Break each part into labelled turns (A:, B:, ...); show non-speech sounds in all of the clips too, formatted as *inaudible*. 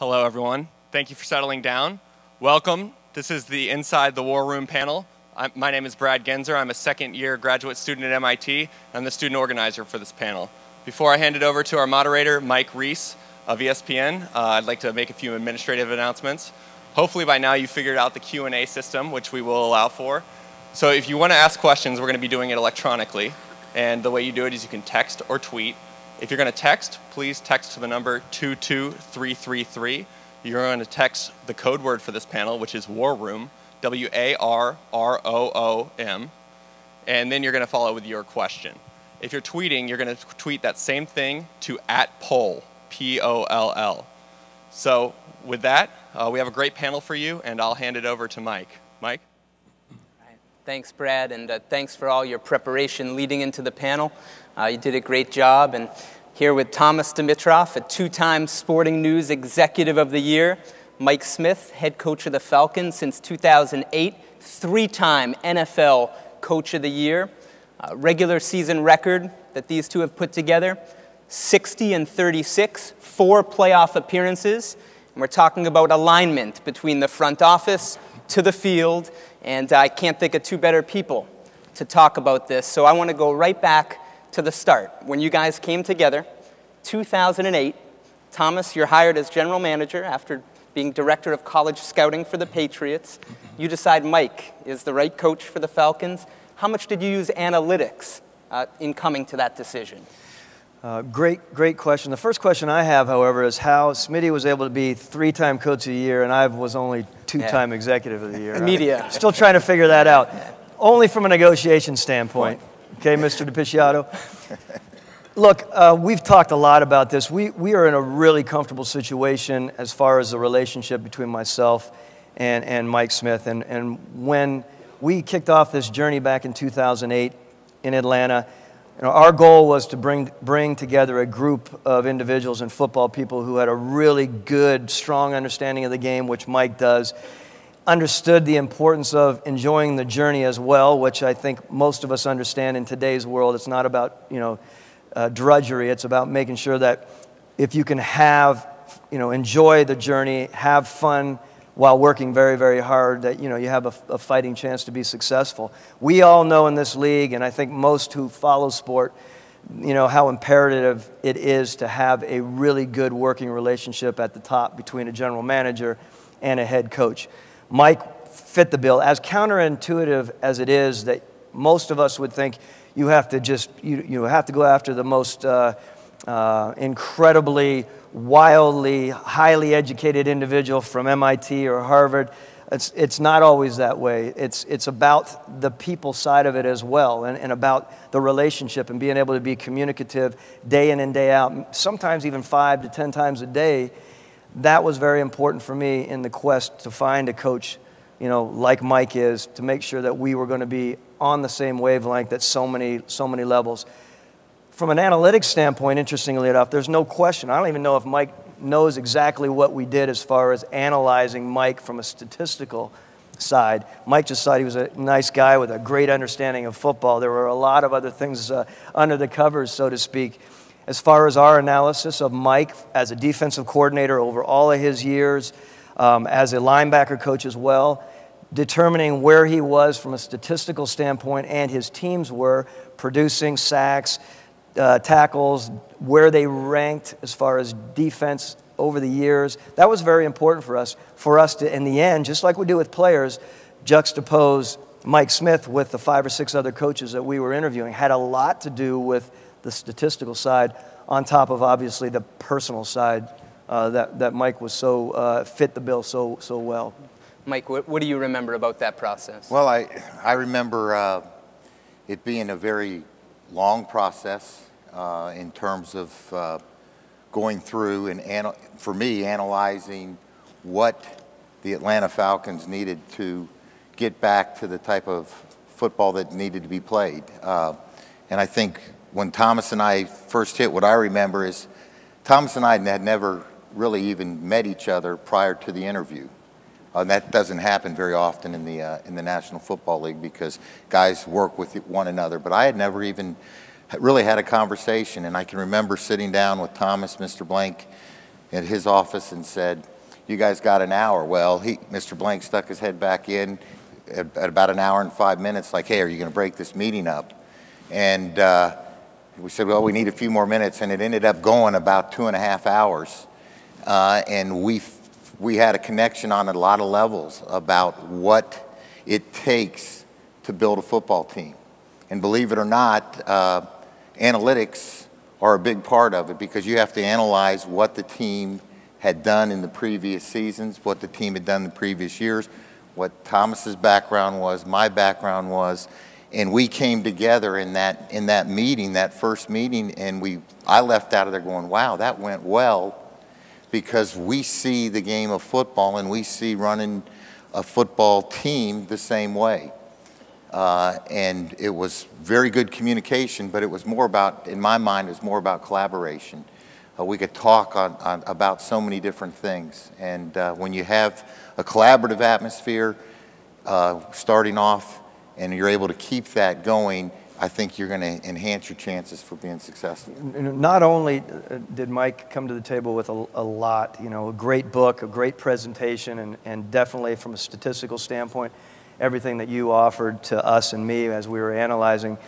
A: Hello, everyone. Thank you for settling down. Welcome. This is the Inside the War Room panel. I'm, my name is Brad Genzer. I'm a second year graduate student at MIT. I'm the student organizer for this panel. Before I hand it over to our moderator, Mike Reiss of ESPN, uh, I'd like to make a few administrative announcements. Hopefully by now you figured out the Q&A system, which we will allow for. So if you want to ask questions, we're going to be doing it electronically. And the way you do it is you can text or tweet. If you're going to text, please text to the number 22333. You're going to text the code word for this panel, which is War Room, W A R R O O M. And then you're going to follow with your question. If you're tweeting, you're going to tweet that same thing to at poll, P O L L. So with that, uh, we have a great panel for you, and I'll hand it over to Mike. Mike?
B: Thanks, Brad, and uh, thanks for all your preparation leading into the panel. Uh, you did a great job, and here with Thomas Dimitroff, a two-time Sporting News Executive of the Year, Mike Smith, head coach of the Falcons since 2008, three-time NFL Coach of the Year, uh, regular season record that these two have put together, 60 and 36, four playoff appearances, and we're talking about alignment between the front office to the field, and I can't think of two better people to talk about this. So I want to go right back to the start. When you guys came together, 2008, Thomas, you're hired as general manager after being director of college scouting for the Patriots. You decide Mike is the right coach for the Falcons. How much did you use analytics uh, in coming to that decision?
C: Uh, great, great question. The first question I have, however, is how Smitty was able to be three-time coach of the year, and I was only two-time yeah. executive of the year. *laughs*
B: Media.
C: I'm still trying to figure that out. Only from a negotiation standpoint. Okay, Mr. DePicciotto? Look, uh, we've talked a lot about this. We, we are in a really comfortable situation as far as the relationship between myself and, and Mike Smith. And, and when we kicked off this journey back in 2008 in Atlanta, you know, our goal was to bring, bring together a group of individuals and football people who had a really good, strong understanding of the game, which Mike does, understood the importance of enjoying the journey as well, which I think most of us understand in today's world. It's not about, you know, uh, drudgery. It's about making sure that if you can have, you know, enjoy the journey, have fun, while working very, very hard, that you know you have a, a, fighting chance to be successful. We all know in this league, and I think most who follow sport, you know how imperative it is to have a really good working relationship at the top between a general manager and a head coach. Mike fit the bill. As counterintuitive as it is, that most of us would think you have to just you, you have to go after the most uh, uh, incredibly wildly, highly educated individual from MIT or Harvard. It's, it's not always that way. It's, it's about the people side of it as well and, and about the relationship and being able to be communicative day in and day out, sometimes even five to 10 times a day. That was very important for me in the quest to find a coach, you know, like Mike is, to make sure that we were going to be on the same wavelength at so many, so many levels from an analytics standpoint, interestingly enough, there's no question. I don't even know if Mike knows exactly what we did as far as analyzing Mike from a statistical side. Mike just thought he was a nice guy with a great understanding of football. There were a lot of other things uh, under the covers, so to speak. As far as our analysis of Mike as a defensive coordinator over all of his years, um, as a linebacker coach as well, determining where he was from a statistical standpoint and his teams were, producing sacks, uh, tackles, where they ranked as far as defense over the years. That was very important for us, for us to, in the end, just like we do with players, juxtapose Mike Smith with the five or six other coaches that we were interviewing. Had a lot to do with the statistical side, on top of obviously the personal side uh, that, that Mike was so uh, fit the bill so, so well.
B: Mike, what, what, do you remember about that process?
D: Well, I, I remember uh, it being a very long process uh, in terms of uh, going through and, for me, analyzing what the Atlanta Falcons needed to get back to the type of football that needed to be played. Uh, and I think when Thomas and I first hit, what I remember is Thomas and I had never really even met each other prior to the interview. Uh, that doesn't happen very often in the, uh, in the National Football League because guys work with one another. But I had never even really had a conversation, and I can remember sitting down with Thomas, Mr. Blank, at his office and said, you guys got an hour. Well, he, Mr. Blank stuck his head back in at, at about an hour and five minutes, like, hey, are you going to break this meeting up? And uh, we said, well, we need a few more minutes, and it ended up going about two and a half hours. Uh, and we, we had a connection on a lot of levels about what it takes to build a football team. And believe it or not, uh, analytics are a big part of it because you have to analyze what the team had done in the previous seasons, what the team had done the previous years, what Thomas's background was, my background was, and we came together in that in that meeting, that first meeting, and we I left out of there going, "Wow, that went well," because we see the game of football and we see running a football team the same way. Uh, and it was very good communication, but it was more about, in my mind, it was more about collaboration. Uh, we could talk on, on, about so many different things. And uh, when you have a collaborative atmosphere uh, starting off and you're able to keep that going, I think you're going to enhance your chances for being successful.
C: Not only uh, did Mike come to the table with a, a lot, you know, a great book, a great presentation, and, and definitely from a statistical standpoint, everything that you offered to us and me as we were analyzing.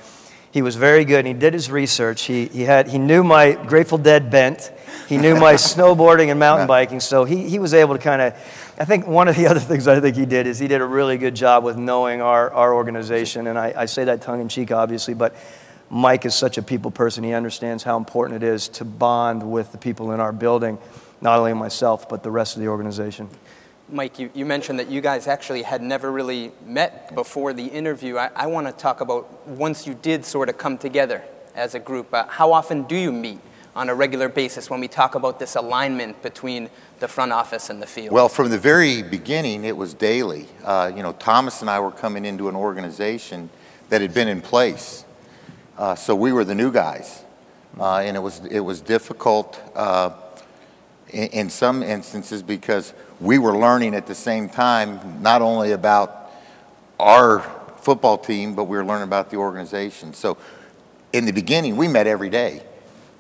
C: He was very good. He did his research. He, he, had, he knew my Grateful Dead bent. He knew my *laughs* snowboarding and mountain biking. So he, he was able to kind of, I think one of the *laughs* other things I think he did is he did a really good job with knowing our, our organization. And I, I say that tongue in cheek, obviously, but Mike is such a people person. He understands how important it is to bond with the people in our building, not only myself, but the rest of the organization.
B: Mike, you, you mentioned that you guys actually had never really met before the interview. I, I want to talk about once you did sort of come together as a group, uh, how often do you meet on a regular basis when we talk about this alignment between the front office and the field?
D: Well, from the very beginning, it was daily. Uh, you know, Thomas and I were coming into an organization that had been in place. Uh, so we were the new guys. Uh, and it was, it was difficult uh, in, in some instances because we were learning at the same time not only about our football team, but we were learning about the organization. So in the beginning, we met every day.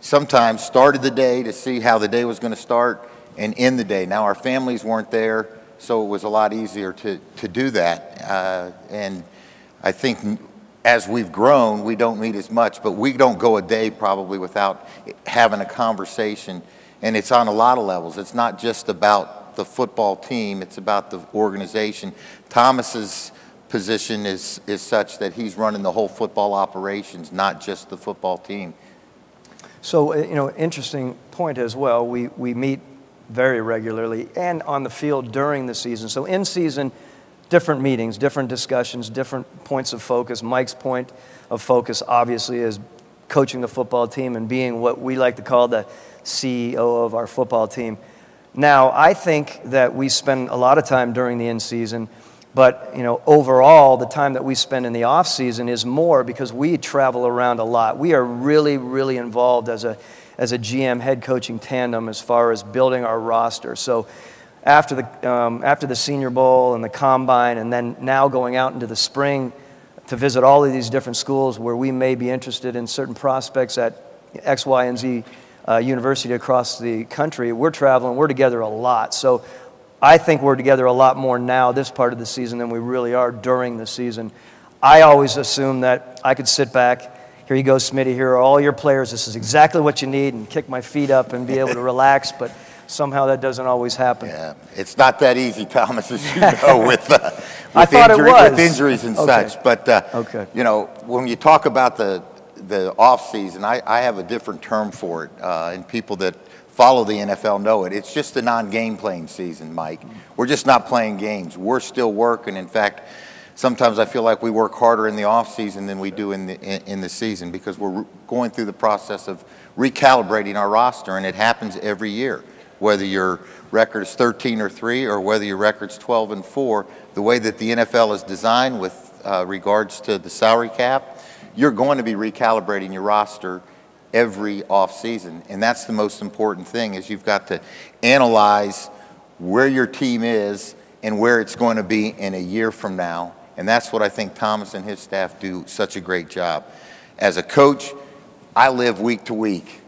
D: Sometimes started the day to see how the day was going to start and end the day. Now, our families weren't there, so it was a lot easier to, to do that. Uh, and I think as we've grown, we don't meet as much, but we don't go a day probably without having a conversation and it's on a lot of levels. It's not just about the football team, it's about the organization. Thomas's position is, is such that he's running the whole football operations, not just the football team.
C: So, uh, you know, interesting point as well. We, we meet very regularly and on the field during the season. So, in season, different meetings, different discussions, different points of focus. Mike's point of focus, obviously, is coaching the football team and being what we like to call the CEO of our football team. Now, I think that we spend a lot of time during the in season, but you know, overall, the time that we spend in the off season is more because we travel around a lot. We are really, really involved as a as a GM head coaching tandem as far as building our roster. So. After the, um, after the Senior Bowl and the Combine, and then now going out into the spring to visit all of these different schools where we may be interested in certain prospects at X, Y, and Z uh, university across the country, we're traveling, we're together a lot. So I think we're together a lot more now, this part of the season, than we really are during the season. I always assume that I could sit back, here you go, Smitty, here are all your players, this is exactly what you need, and kick my feet up and be able to relax, but somehow that doesn't always happen.
D: Yeah, it's not that easy, Thomas, as you *laughs* know, with, uh, with,
C: I
D: injury,
C: it was.
D: with injuries and
C: Okay.
D: such. But, uh,
C: Okay.
D: you know, when you talk about the, the off season, I, I have a different term for it, uh, and people that follow the NFL know it. It's just the non-game playing season, Mike. We're just not playing games. We're still working. In fact, sometimes I feel like we work harder in the off season than we do in the in, the season because we're going through the process of recalibrating our roster, and it happens every year. Whether your record is 13 or 3 or whether your record's 12 and 4, the way that the NFL is designed with uh, regards to the salary cap, you're going to be recalibrating your roster every offseason. And that's the most important thing is you've got to analyze where your team is and where it's going to be in a year from now. And that's what I think Thomas and his staff do such a great job. As a coach, I live week to week.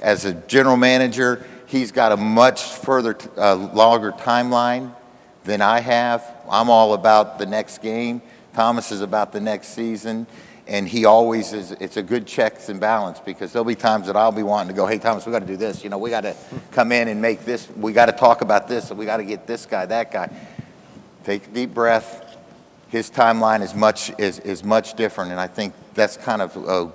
D: As a general manager, He's got a much further, uh, longer timeline than I have. I'm all about the next game. Thomas is about the next season. And he always is, it's a good checks and balance because there'll be times that I'll be wanting to go, hey, Thomas, we got to do this. You know, we got to come in and make this, we got to talk about this, and we got to get this guy, that guy. Take a deep breath. His timeline is much, is, is much different, and I think that's kind of a,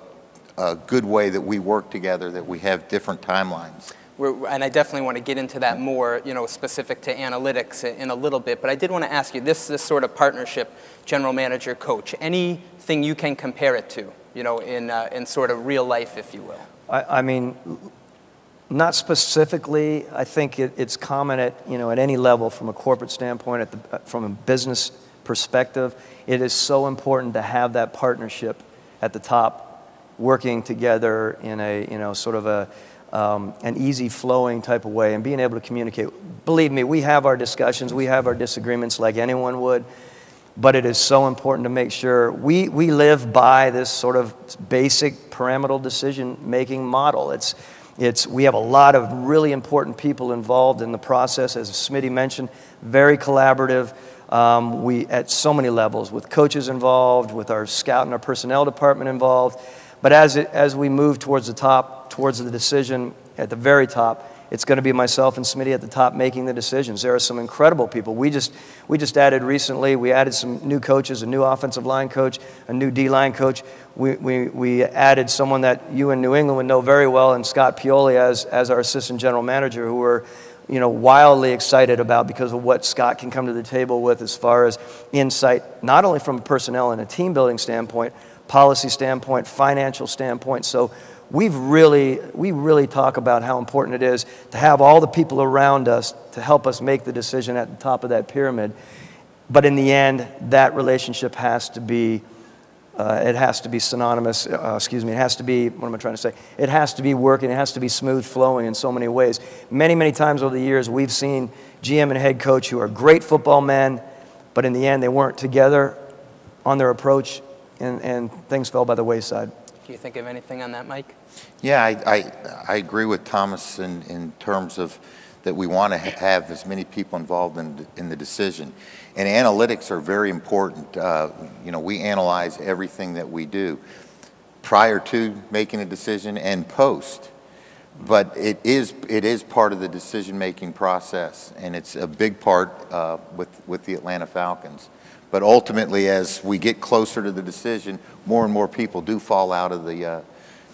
D: a good way that we work together, that we have different timelines.
B: We're, and I definitely want to get into that more, you know, specific to analytics in a little bit. But I did want to ask you this, this sort of partnership, general manager, coach, anything you can compare it to, you know, in, uh, in sort of real life, if you will?
C: I, I mean, not specifically. I think it, it's common at, you know, at any level from a corporate standpoint, at the, from a business perspective. It is so important to have that partnership at the top working together in a, you know, sort of a, um, an easy flowing type of way and being able to communicate. Believe me, we have our discussions, we have our disagreements like anyone would, but it is so important to make sure we, we live by this sort of basic pyramidal decision making model. It's, it's, we have a lot of really important people involved in the process, as Smitty mentioned, very collaborative. Um, we, at so many levels, with coaches involved, with our scout and our personnel department involved. But as, it, as we move towards the top, towards the decision at the very top, it's going to be myself and Smitty at the top making the decisions. There are some incredible people. We just, we just added recently, we added some new coaches, a new offensive line coach, a new D line coach. We, we, we added someone that you in New England would know very well, and Scott Pioli as, as our assistant general manager, who we're you know, wildly excited about because of what Scott can come to the table with as far as insight, not only from a personnel and a team building standpoint, policy standpoint, financial standpoint. So we've really, we really talk about how important it is to have all the people around us to help us make the decision at the top of that pyramid. But in the end, that relationship has to be, uh, it has to be synonymous, uh, excuse me, it has to be, what am I trying to say? It has to be working, it has to be smooth flowing in so many ways. Many, many times over the years, we've seen GM and head coach who are great football men, but in the end, they weren't together on their approach and, and things fell by the wayside.
B: Do you think of anything on that, Mike?
D: Yeah, I, I, I agree with Thomas in, in terms of that we want to have as many people involved in, in the decision. And analytics are very important. Uh, you know, we analyze everything that we do prior to making a decision and post. But it is, it is part of the decision-making process, and it's a big part uh, with, with the Atlanta Falcons. But ultimately, as we get closer to the decision, more and more people do fall out of the, uh,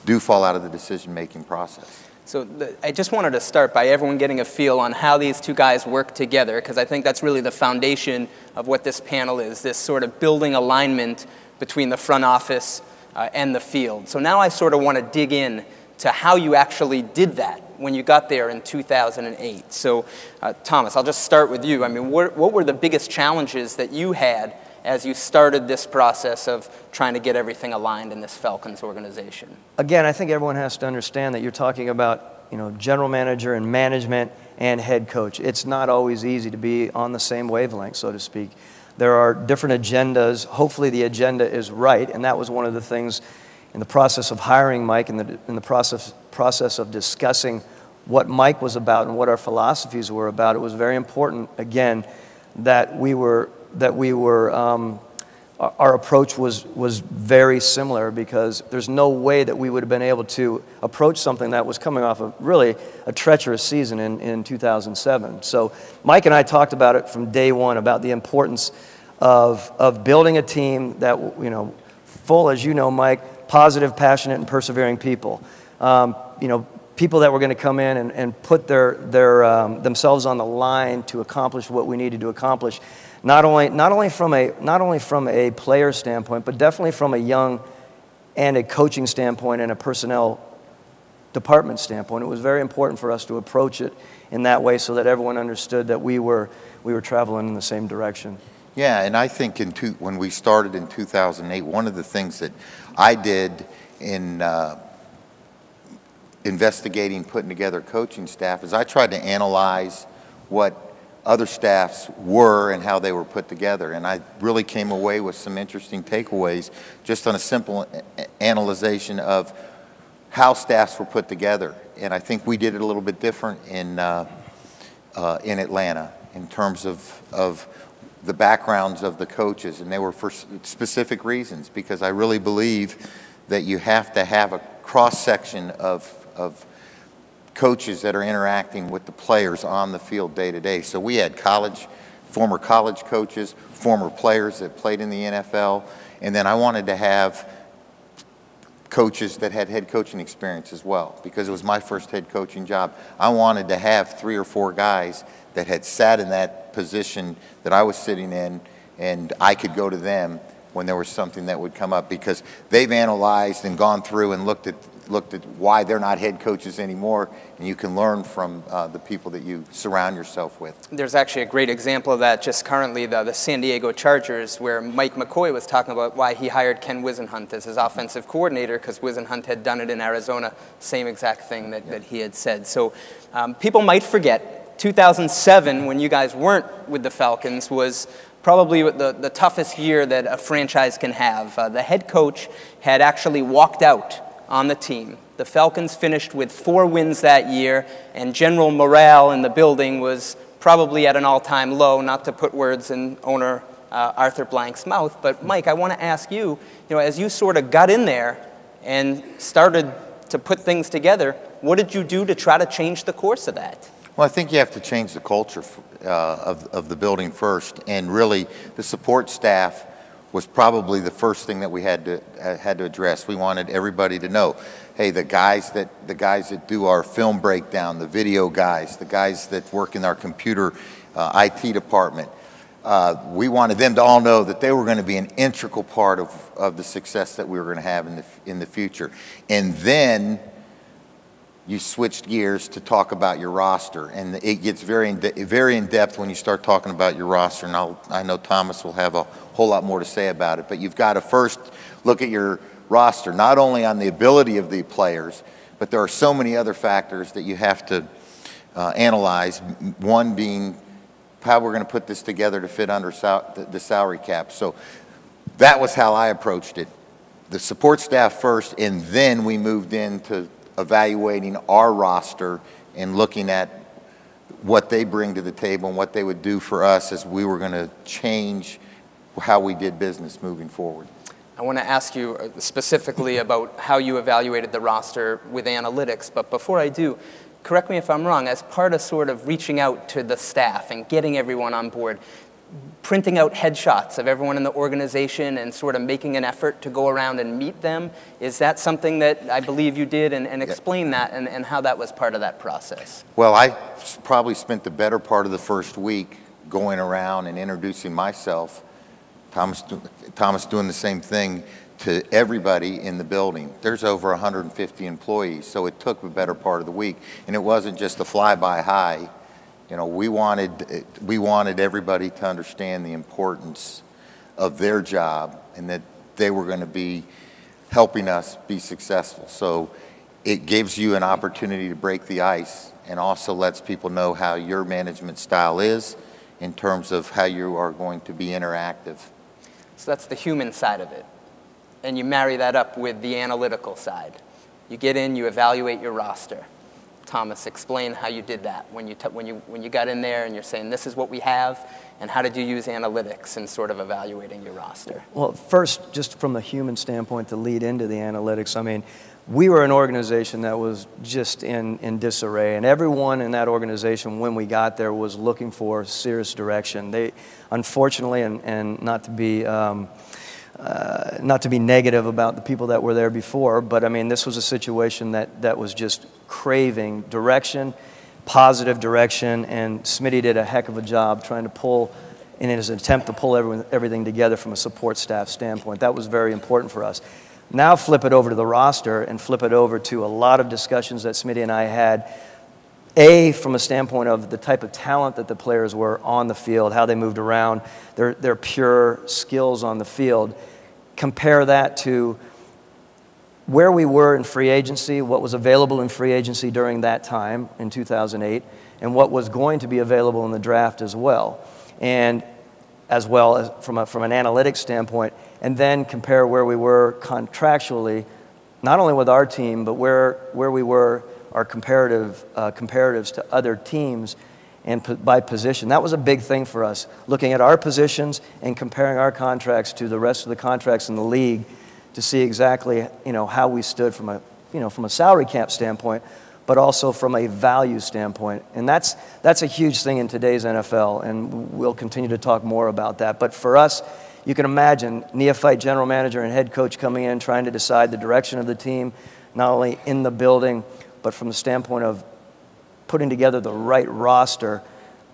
D: do fall out of the decision-making process.
B: So the, I just wanted to start by everyone getting a feel on how these two guys work together, because I think that's really the foundation of what this panel is, this sort of building alignment between the front office uh, and the field. So now I sort of want to dig in to how you actually did that when you got there in 2008. So, uh, Thomas, I'll just start with you. I mean, what, what were the biggest challenges that you had as you started this process of trying to get everything aligned in this Falcons organization?
C: Again, I think everyone has to understand that you're talking about, you know, general manager and management and head coach. It's not always easy to be on the same wavelength, so to speak. There are different agendas. Hopefully, the agenda is right, and that was one of the things in the process of hiring Mike, in the, in the process, process of discussing what Mike was about and what our philosophies were about, it was very important, again, that we were, that we were um, our approach was, was very similar because there's no way that we would have been able to approach something that was coming off of really a treacherous season in, in 2007. So Mike and I talked about it from day one about the importance of, of building a team that, you know, full, as you know, Mike, positive, passionate, and persevering people. Um, you know, people that were going to come in and, and put their, their, um, themselves on the line to accomplish what we needed to accomplish. Not only, not, only from a, not only from a player standpoint, but definitely from a young and a coaching standpoint and a personnel department standpoint. It was very important for us to approach it in that way so that everyone understood that we were, we were traveling in the same direction.
D: Yeah, and I think in two, when we started in 2008, one of the things that I did in uh, investigating, putting together coaching staff is I tried to analyze what other staffs were and how they were put together. And I really came away with some interesting takeaways just on a simple analyzation of how staffs were put together. And I think we did it a little bit different in, uh, uh, in Atlanta in terms of, of the backgrounds of the coaches. And they were for specific reasons because I really believe that you have to have a cross section of, of coaches that are interacting with the players on the field day to day. So we had college, former college coaches, former players that played in the NFL, and then I wanted to have coaches that had head coaching experience as well because it was my first head coaching job. I wanted to have three or four guys that had sat in that position that I was sitting in and I could go to them when there was something that would come up because they've analyzed and gone through and looked at looked at why they're not head coaches anymore, and you can learn from uh, the people that you surround yourself with.
B: There's actually a great example of that just currently, the, the San Diego Chargers, where Mike McCoy was talking about why he hired Ken Whisenhunt as his offensive coordinator, because Whisenhunt had done it in Arizona, same exact thing that, that he had said. So um, people might forget, 2007, when you guys weren't with the Falcons, was probably the, the toughest year that a franchise can have. Uh, the head coach had actually walked out on the team. The Falcons finished with four wins that year, and general morale in the building was probably at an all time low, not to put words in owner uh, Arthur Blank's mouth. But, Mike, I want to ask you, you know, as you sort of got in there and started to put things together, what did you do to try to change the course of that?
D: Well, I think you have to change the culture uh, of, of the building first, and really the support staff was probably the first thing that we had to uh, had to address. We wanted everybody to know, hey, the guys that the guys that do our film breakdown, the video guys, the guys that work in our computer uh, IT department, uh, we wanted them to all know that they were going to be an integral part of, of the success that we were going to have in the in the future. And then you switched gears to talk about your roster, and it gets very in very in depth when you start talking about your roster. And I'll, I know Thomas will have a whole lot more to say about it, but you've got to first look at your roster, not only on the ability of the players, but there are so many other factors that you have to uh, analyze. One being how we're going to put this together to fit under sal- the, the salary cap. So that was how I approached it. The support staff first, and then we moved into evaluating our roster and looking at what they bring to the table and what they would do for us as we were going to change how we did business moving forward.
B: I want to ask you uh, specifically about how you evaluated the roster with analytics, but before I do, correct me if I'm wrong, as part of sort of reaching out to the staff and getting everyone on board, printing out headshots of everyone in the organization and sort of making an effort to go around and meet them. Is that something that I believe you did? And, and explain that and, and how that was part of that process.
D: Well, I probably spent the better part of the first week going around and introducing myself. Thomas, Thomas doing the same thing to everybody in the building. There's over 150 employees, so it took the better part of the week. And it wasn't just a fly-by-high you know, we wanted, we wanted everybody to understand the importance of their job and that they were going to be helping us be successful. So it gives you an opportunity to break the ice and also lets people know how your management style is in terms of how you are going to be interactive.
B: So that's the human side of it. And you marry that up with the analytical side. You get in, you evaluate your roster. Thomas, explain how you did that when you, when, you, when you got in there and you're saying, this is what we have, and how did you use analytics in sort of evaluating your roster?
C: Well, first, just from a human standpoint to lead into the analytics, I mean, we were an organization that was just in, in disarray, and everyone in that organization, when we got there, was looking for serious direction. They, unfortunately, and, and not to be um, uh, not to be negative about the people that were there before, but I mean, this was a situation that, that was just craving direction, positive direction, and Smitty did a heck of a job trying to pull, in his attempt to pull everything, everything together from a support staff standpoint. That was very important for us. Now flip it over to the roster and flip it over to a lot of discussions that Smitty and I had a, from a standpoint of the type of talent that the players were on the field, how they moved around, their, their pure skills on the field. Compare that to where we were in free agency, what was available in free agency during that time in 2008, and what was going to be available in the draft as well. And as well as from, a, from an analytics standpoint, and then compare where we were contractually not only with our team, but where, where we were, our comparative, uh, comparatives to other teams and by position. That was a big thing for us, looking at our positions and comparing our contracts to the rest of the contracts in the league to see exactly you know, how we stood from a, you know, from a salary cap standpoint, but also from a value standpoint. And that's, that's a huge thing in today's NFL, and we'll continue to talk more about that. But for us, you can imagine neophyte general manager and head coach coming in trying to decide the direction of the team, not only in the building, but from the standpoint of putting together the right roster.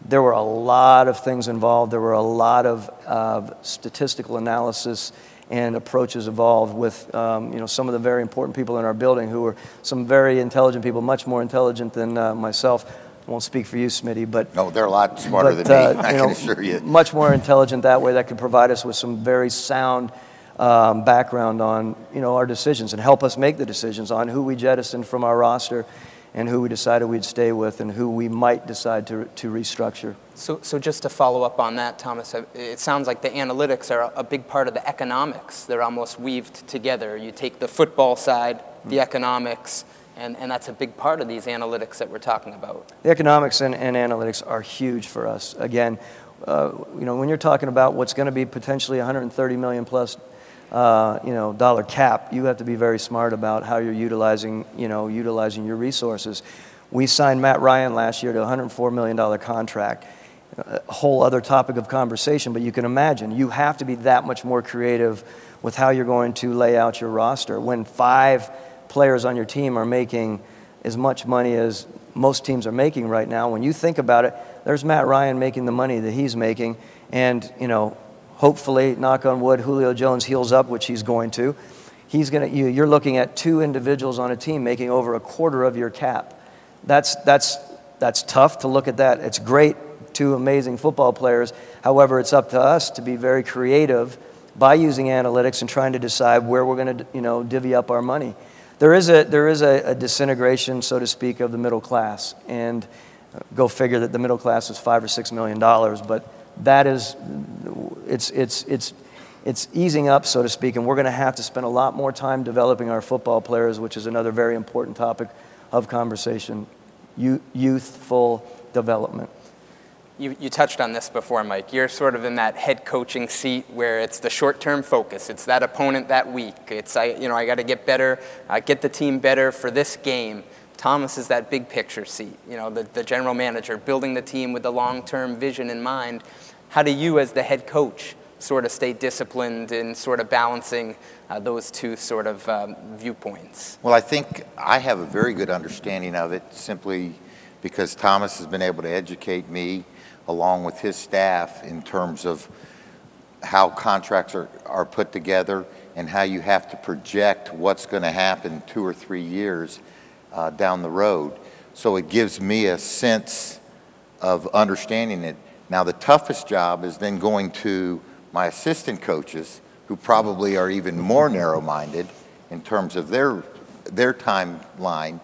C: There were a lot of things involved. There were a lot of uh, statistical analysis and approaches involved with um, you know, some of the very important people in our building who were some very intelligent people, much more intelligent than uh, myself. I won't speak for you, Smitty, but
D: no, they're a lot smarter
C: but,
D: than me.
C: Uh, *laughs*
D: I
C: you
D: can
C: know,
D: assure you.
C: Much more intelligent that way. That could provide us with some very sound um, background on you know our decisions and help us make the decisions on who we jettisoned from our roster and who we decided we'd stay with and who we might decide to, to restructure.
B: So, so just to follow up on that, Thomas, uh, it sounds like the analytics are a big part of the economics. They're almost weaved together. You take the football side, the economics, and, and that's a big part of these analytics that we're talking about.
C: The economics and, and analytics are huge for us. Again, uh, you know, when you're talking about what's going to be potentially 130 million plus uh, you know, dollar cap, you have to be very smart about how you're utilizing, you know, utilizing your resources. We signed Matt Ryan last year to a $104 million contract. A whole other topic of conversation, but you can imagine you have to be that much more creative with how you're going to lay out your roster. When five players on your team are making as much money as most teams are making right now, when you think about it, there's Matt Ryan making the money that he's making, and you know hopefully, knock on wood, Julio Jones heals up, which he's going to. He's to, you, you're looking at two individuals on a team making over a quarter of your cap. That's, that's, that's tough to look at that. It's great, two amazing football players. However, it's up to us to be very creative by using analytics and trying to decide where we're going to, you know, divvy up our money. There is a, there is a, a disintegration, so to speak, of the middle class. And uh, go figure that the middle class is five or six million dollars, but that is, it's, it's, it's, it's easing up, so to speak, and we're going to have to spend a lot more time developing our football players, which is another very important topic of conversation youthful development.
B: You, you touched on this before, Mike. You're sort of in that head coaching seat where it's the short-term focus. It's that opponent that week. It's I, you know, I got to get better, uh, get the team better for this game. Thomas is that big picture seat, you know, the, the general manager, building the team with the long-term vision in mind. How do you, as the head coach, sort of stay disciplined in sort of balancing uh, those two sort of um, viewpoints?
D: Well, I think I have a very good understanding of it simply because Thomas has been able to educate me along with his staff in terms of how contracts are, are put together and how you have to project what's going to happen two or three years uh, down the road. So it gives me a sense of understanding it. Now, the toughest job is then going to my assistant coaches, who probably are even more narrow minded in terms of their, their timeline,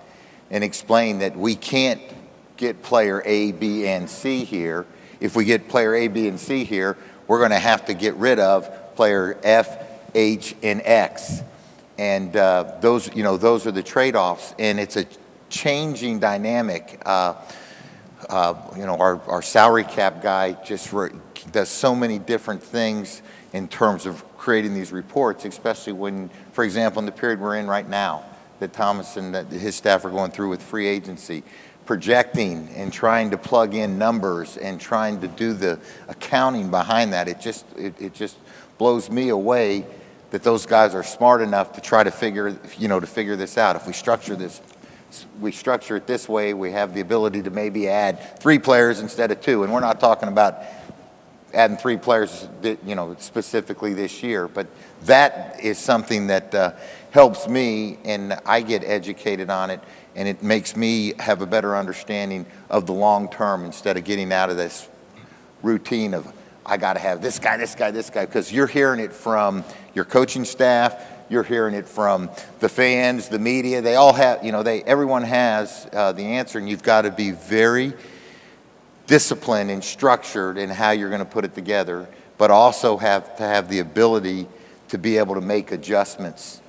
D: and explain that we can't get player A, B, and C here. If we get player A, B, and C here, we're going to have to get rid of player F, H, and X and uh, those, you know, those are the trade-offs, and it's a changing dynamic. Uh, uh, you know, our, our salary cap guy just does so many different things in terms of creating these reports, especially when, for example, in the period we're in right now, that Thomas and his staff are going through with free agency, projecting and trying to plug in numbers and trying to do the accounting behind that. It just, it, it just blows me away that those guys are smart enough to try to figure, you know, to figure this out. If we structure this, we structure it this way, we have the ability to maybe add three players instead of two. And we're not talking about adding three players, you know, specifically this year. But that is something that uh, helps me, and I get educated on it, and it makes me have a better understanding of the long term instead of getting out of this routine of I got to have this guy, this guy, this guy, because you're hearing it from your coaching staff, you're hearing it from the fans, the media. They all have, you know, they everyone has uh, the answer, and you've got to be very disciplined and structured in how you're going to put it together, but also have to have the ability to be able to make adjustments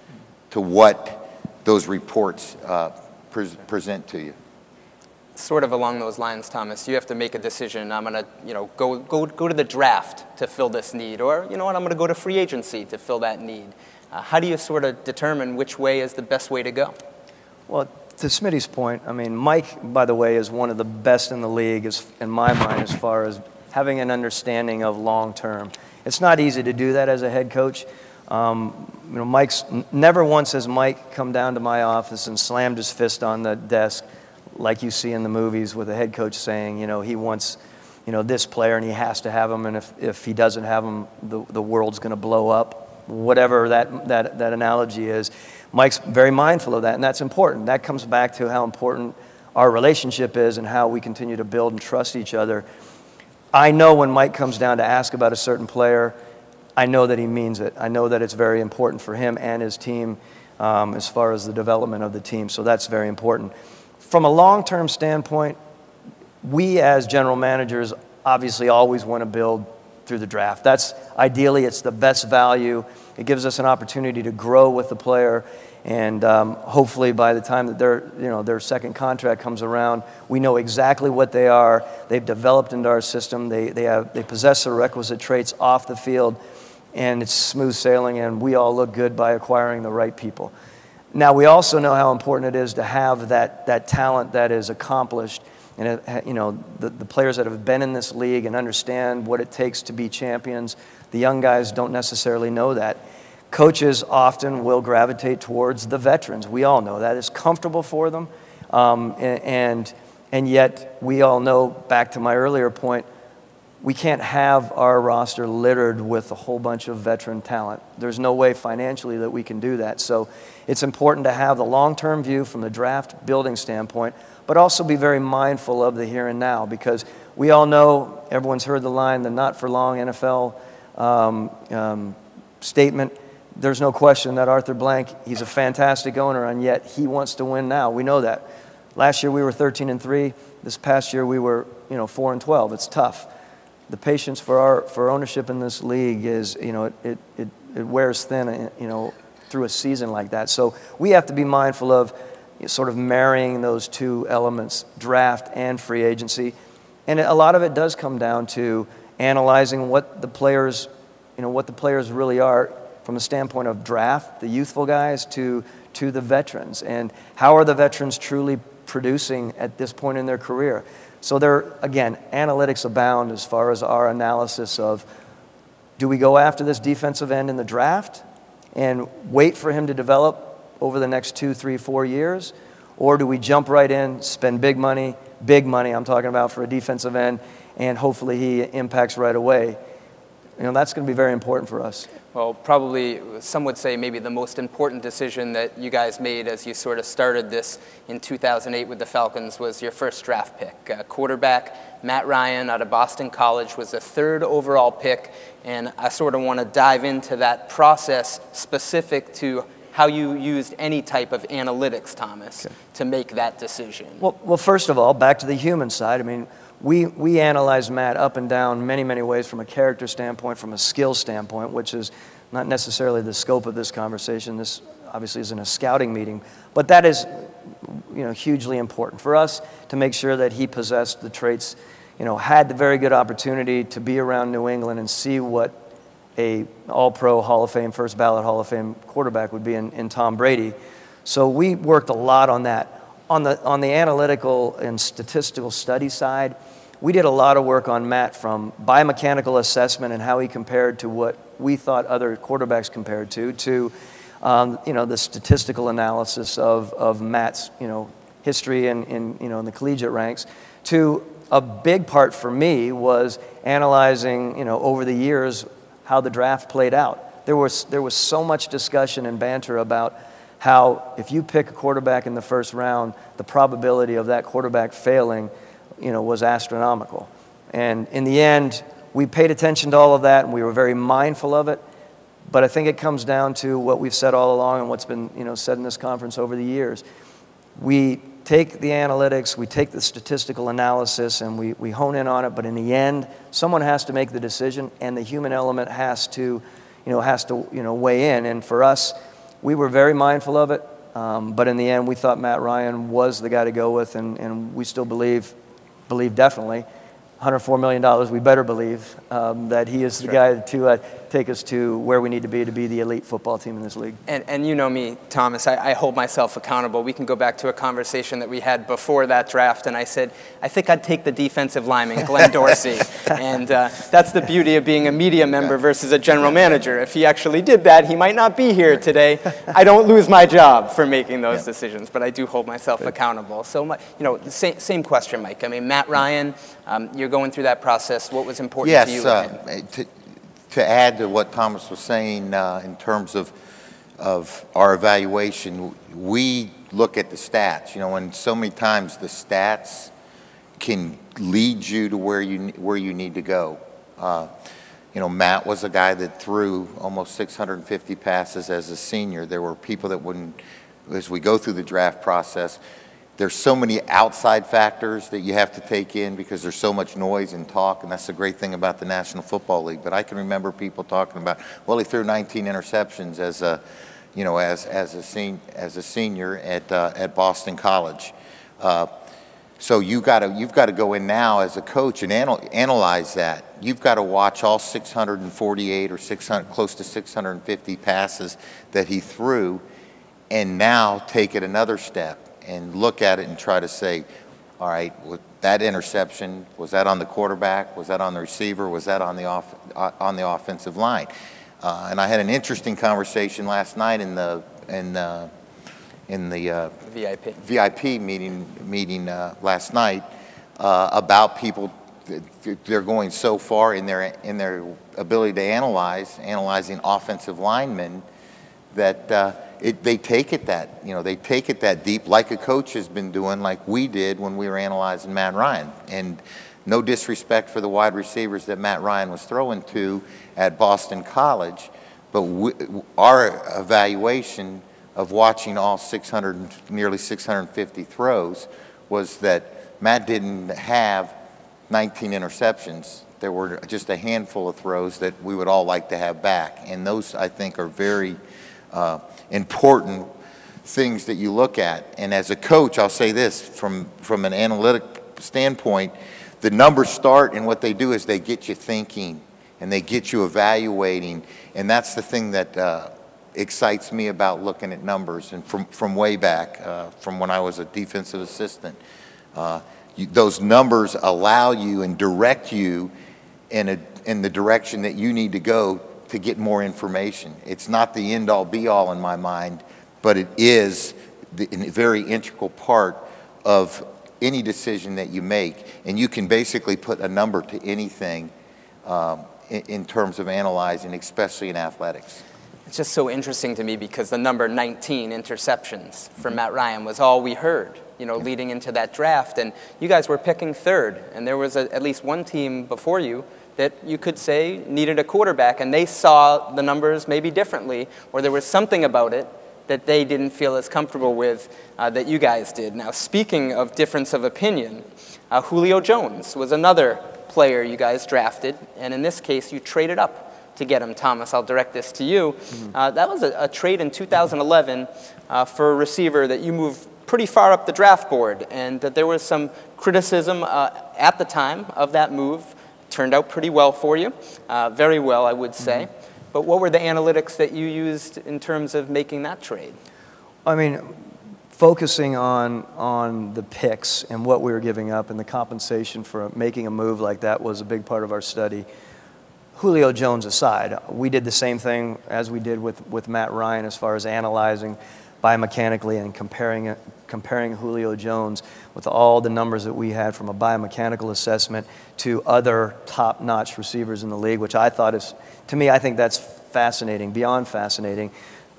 D: to what those reports uh, pre present to you.
B: Sort of along those lines, Thomas, you have to make a decision. I'm going to, you know, go, go, go to the draft to fill this need, or, you know what, I'm going to go to free agency to fill that need. Uh, how do you sort of determine which way is the best way to go?
C: Well, to Smitty's point, I mean, Mike, by the way, is one of the best in the league, as, in my mind, as far as having an understanding of long term. It's not easy to do that as a head coach. Um, you know, Mike's never once has Mike come down to my office and slammed his fist on the desk, like you see in the movies, with a head coach saying, you know, he wants, you know, this player and he has to have him, and if, if he doesn't have him, the, the world's going to blow up. Whatever that, that, that analogy is, Mike's very mindful of that, and that's important. That comes back to how important our relationship is and how we continue to build and trust each other. I know when Mike comes down to ask about a certain player, I know that he means it. I know that it's very important for him and his team um, as far as the development of the team. So that's very important. From a long term standpoint, we as general managers obviously always want to build through the draft. That's ideally, it's the best value. It gives us an opportunity to grow with the player. And um, hopefully, by the time that their, you know, their second contract comes around, we know exactly what they are. They've developed into our system. They, they, have, they possess the requisite traits off the field and it's smooth sailing, and we all look good by acquiring the right people. Now, we also know how important it is to have that, that talent that is accomplished. And, you know, the, the players that have been in this league and understand what it takes to be champions, the young guys don't necessarily know that. Coaches often will gravitate towards the veterans. We all know that. It's comfortable for them. Um, and, and yet, we all know, back to my earlier point, we can't have our roster littered with a whole bunch of veteran talent. There's no way financially that we can do that. So it's important to have the long term view from the draft building standpoint, but also be very mindful of the here and now because we all know, everyone's heard the line, the not for long NFL um, um, statement. There's no question that Arthur Blank, he's a fantastic owner, and yet he wants to win now. We know that. Last year we were 13 and 3. This past year we were, you know, 4 and 12. It's tough the patience for our for ownership in this league is you know it, it, it, wears thin you know through a season like that. So we have to be mindful of sort of marrying those two elements draft and free agency. And a lot of it does come down to analyzing what the players you know what the players really are from a standpoint of draft the youthful guys to to the veterans. And how are the veterans truly producing at this point in their career so there, again, analytics abound as far as our analysis of do we go after this defensive end in the draft and wait for him to develop over the next two, three, four years? Or do we jump right in, spend big money, big money I'm talking about for a defensive end, and hopefully he impacts right away? You know, that's going to be very important for us.
B: Well, probably some would say maybe the most important decision that you guys made as you sort of started this in 2008 with the Falcons was your first draft pick. Uh, quarterback Matt Ryan out of Boston College was the third overall pick, and I sort of want to dive into that process specific to how you used any type of analytics, Thomas, okay. to make that decision.
C: Well, well, first of all, back to the human side. I mean, we, we analyze Matt up and down many, many ways from a character standpoint, from a skill standpoint, which is not necessarily the scope of this conversation. This obviously isn't a scouting meeting, but that is you know, hugely important for us to make sure that he possessed the traits, you know, had the very good opportunity to be around New England and see what a all-pro Hall of Fame, first ballot Hall of Fame quarterback would be in, in Tom Brady. So we worked a lot on that. On the, on the analytical and statistical study side, we did a lot of work on Matt from biomechanical assessment and how he compared to what we thought other quarterbacks compared to, to um, you know, the statistical analysis of, of Matt's you know, history in, in, you know, in the collegiate ranks, to a big part for me was analyzing you know, over the years how the draft played out. There was, there was so much discussion and banter about how if you pick a quarterback in the first round, the probability of that quarterback failing, you know, was astronomical. And in the end, we paid attention to all of that and we were very mindful of it. But I think it comes down to what we've said all along and what's been, you know, said in this conference over the years. We take the analytics, we take the statistical analysis, and we, we hone in on it. But in the end, someone has to make the decision, and the human element has to, you know, has to, you know, weigh in. And for us, we were very mindful of it. Um, but in the end, we thought Matt Ryan was the guy to go with, and, and we still believe, believe definitely. $104 million, we better believe um, that he is the guy to uh, take us to where we need to be to be the elite football team in this league.
B: And, and you know me, Thomas, I, I, hold myself accountable. We can go back to a conversation that we had before that draft, and I said, I think I'd take the defensive lineman, Glenn *laughs* Dorsey. and uh, that's the beauty of being a media member versus a general manager. If he actually did that, he might not be here today. I don't lose my job for making those yeah. decisions, but I do hold myself Good. accountable. So, my, you know, same, same question, Mike. I mean, Matt Ryan, um, you're going through that process. What was important
D: yes,
B: to you?
D: Uh, to, add to what Thomas was saying uh, in terms of, of our evaluation, we look at the stats. You know, and so many times the stats can lead you to where you, where you need to go. Uh, you know, Matt was a guy that threw almost 650 passes as a senior. There were people that wouldn't, as we go through the draft process, there's so many outside factors that you have to take in because there's so much noise and talk, and that's the great thing about the National Football League. But I can remember people talking about, well, he threw 19 interceptions as a, you know, as as a sen- as a senior at uh, at Boston College. Uh, so you got to you've got to go in now as a coach and anal- analyze that. You've got to watch all 648 or 600, close to 650 passes that he threw, and now take it another step and look at it and try to say, all right, that interception, was that on the quarterback? Was that on the receiver? Was that on the, off, uh, on the offensive line? Uh, and I had an interesting conversation last night in the, in, uh, in the uh,
B: VIP.
D: VIP meeting, meeting uh, last night uh, about people they're going so far in their in their ability to analyze analyzing offensive linemen that uh, it, they take it that you know they take it that deep, like a coach has been doing, like we did when we were analyzing Matt Ryan. And no disrespect for the wide receivers that Matt Ryan was throwing to at Boston College, but we, our evaluation of watching all 600, nearly 650 throws was that Matt didn't have 19 interceptions. There were just a handful of throws that we would all like to have back, and those I think are very uh, important things that you look at. And as a coach, I'll say this from, from an analytic standpoint, the numbers start and what they do is they get you thinking and they get you evaluating. And that's the thing that uh, excites me about looking at numbers. And from, from way back, uh, from when I was a defensive assistant, uh, you, those numbers allow you and direct you in, a, in the direction that you need to go to get more information. It's not the end all be all in my mind, but it is the, a very integral part of any decision that you make. And you can basically put a number to anything um, in, in terms of analyzing, especially in athletics.
B: It's just so interesting to me because the number 19 interceptions for Matt Ryan was all we heard, you know, leading into that draft. And you guys were picking third, and there was a, at least one team before you that you could say needed a quarterback, and they saw the numbers maybe differently, or there was something about it that they didn't feel as comfortable with uh, that you guys did. Now, speaking of difference of opinion, uh, Julio Jones was another player you guys drafted, and in this case, you traded up to get him. Thomas, I'll direct this to you. Mm-hmm. Uh, that was a, a, trade in 2011 uh, for a receiver that you moved pretty far up the draft board, and that there was some criticism uh, at the time of that move turned out pretty well for you, uh, very well, I would say. Mm -hmm. But what were the analytics that you used in terms of making that trade?
C: I mean, focusing on, on the picks and what we were giving up and the compensation for making a move like that was a big part of our study. Julio Jones aside, we did the same thing as we did with, with Matt Ryan as far as analyzing biomechanically and comparing, comparing Julio Jones with all the numbers that we had from a biomechanical assessment to other top notch receivers in the league, which I thought is, to me, I think that's fascinating, beyond fascinating,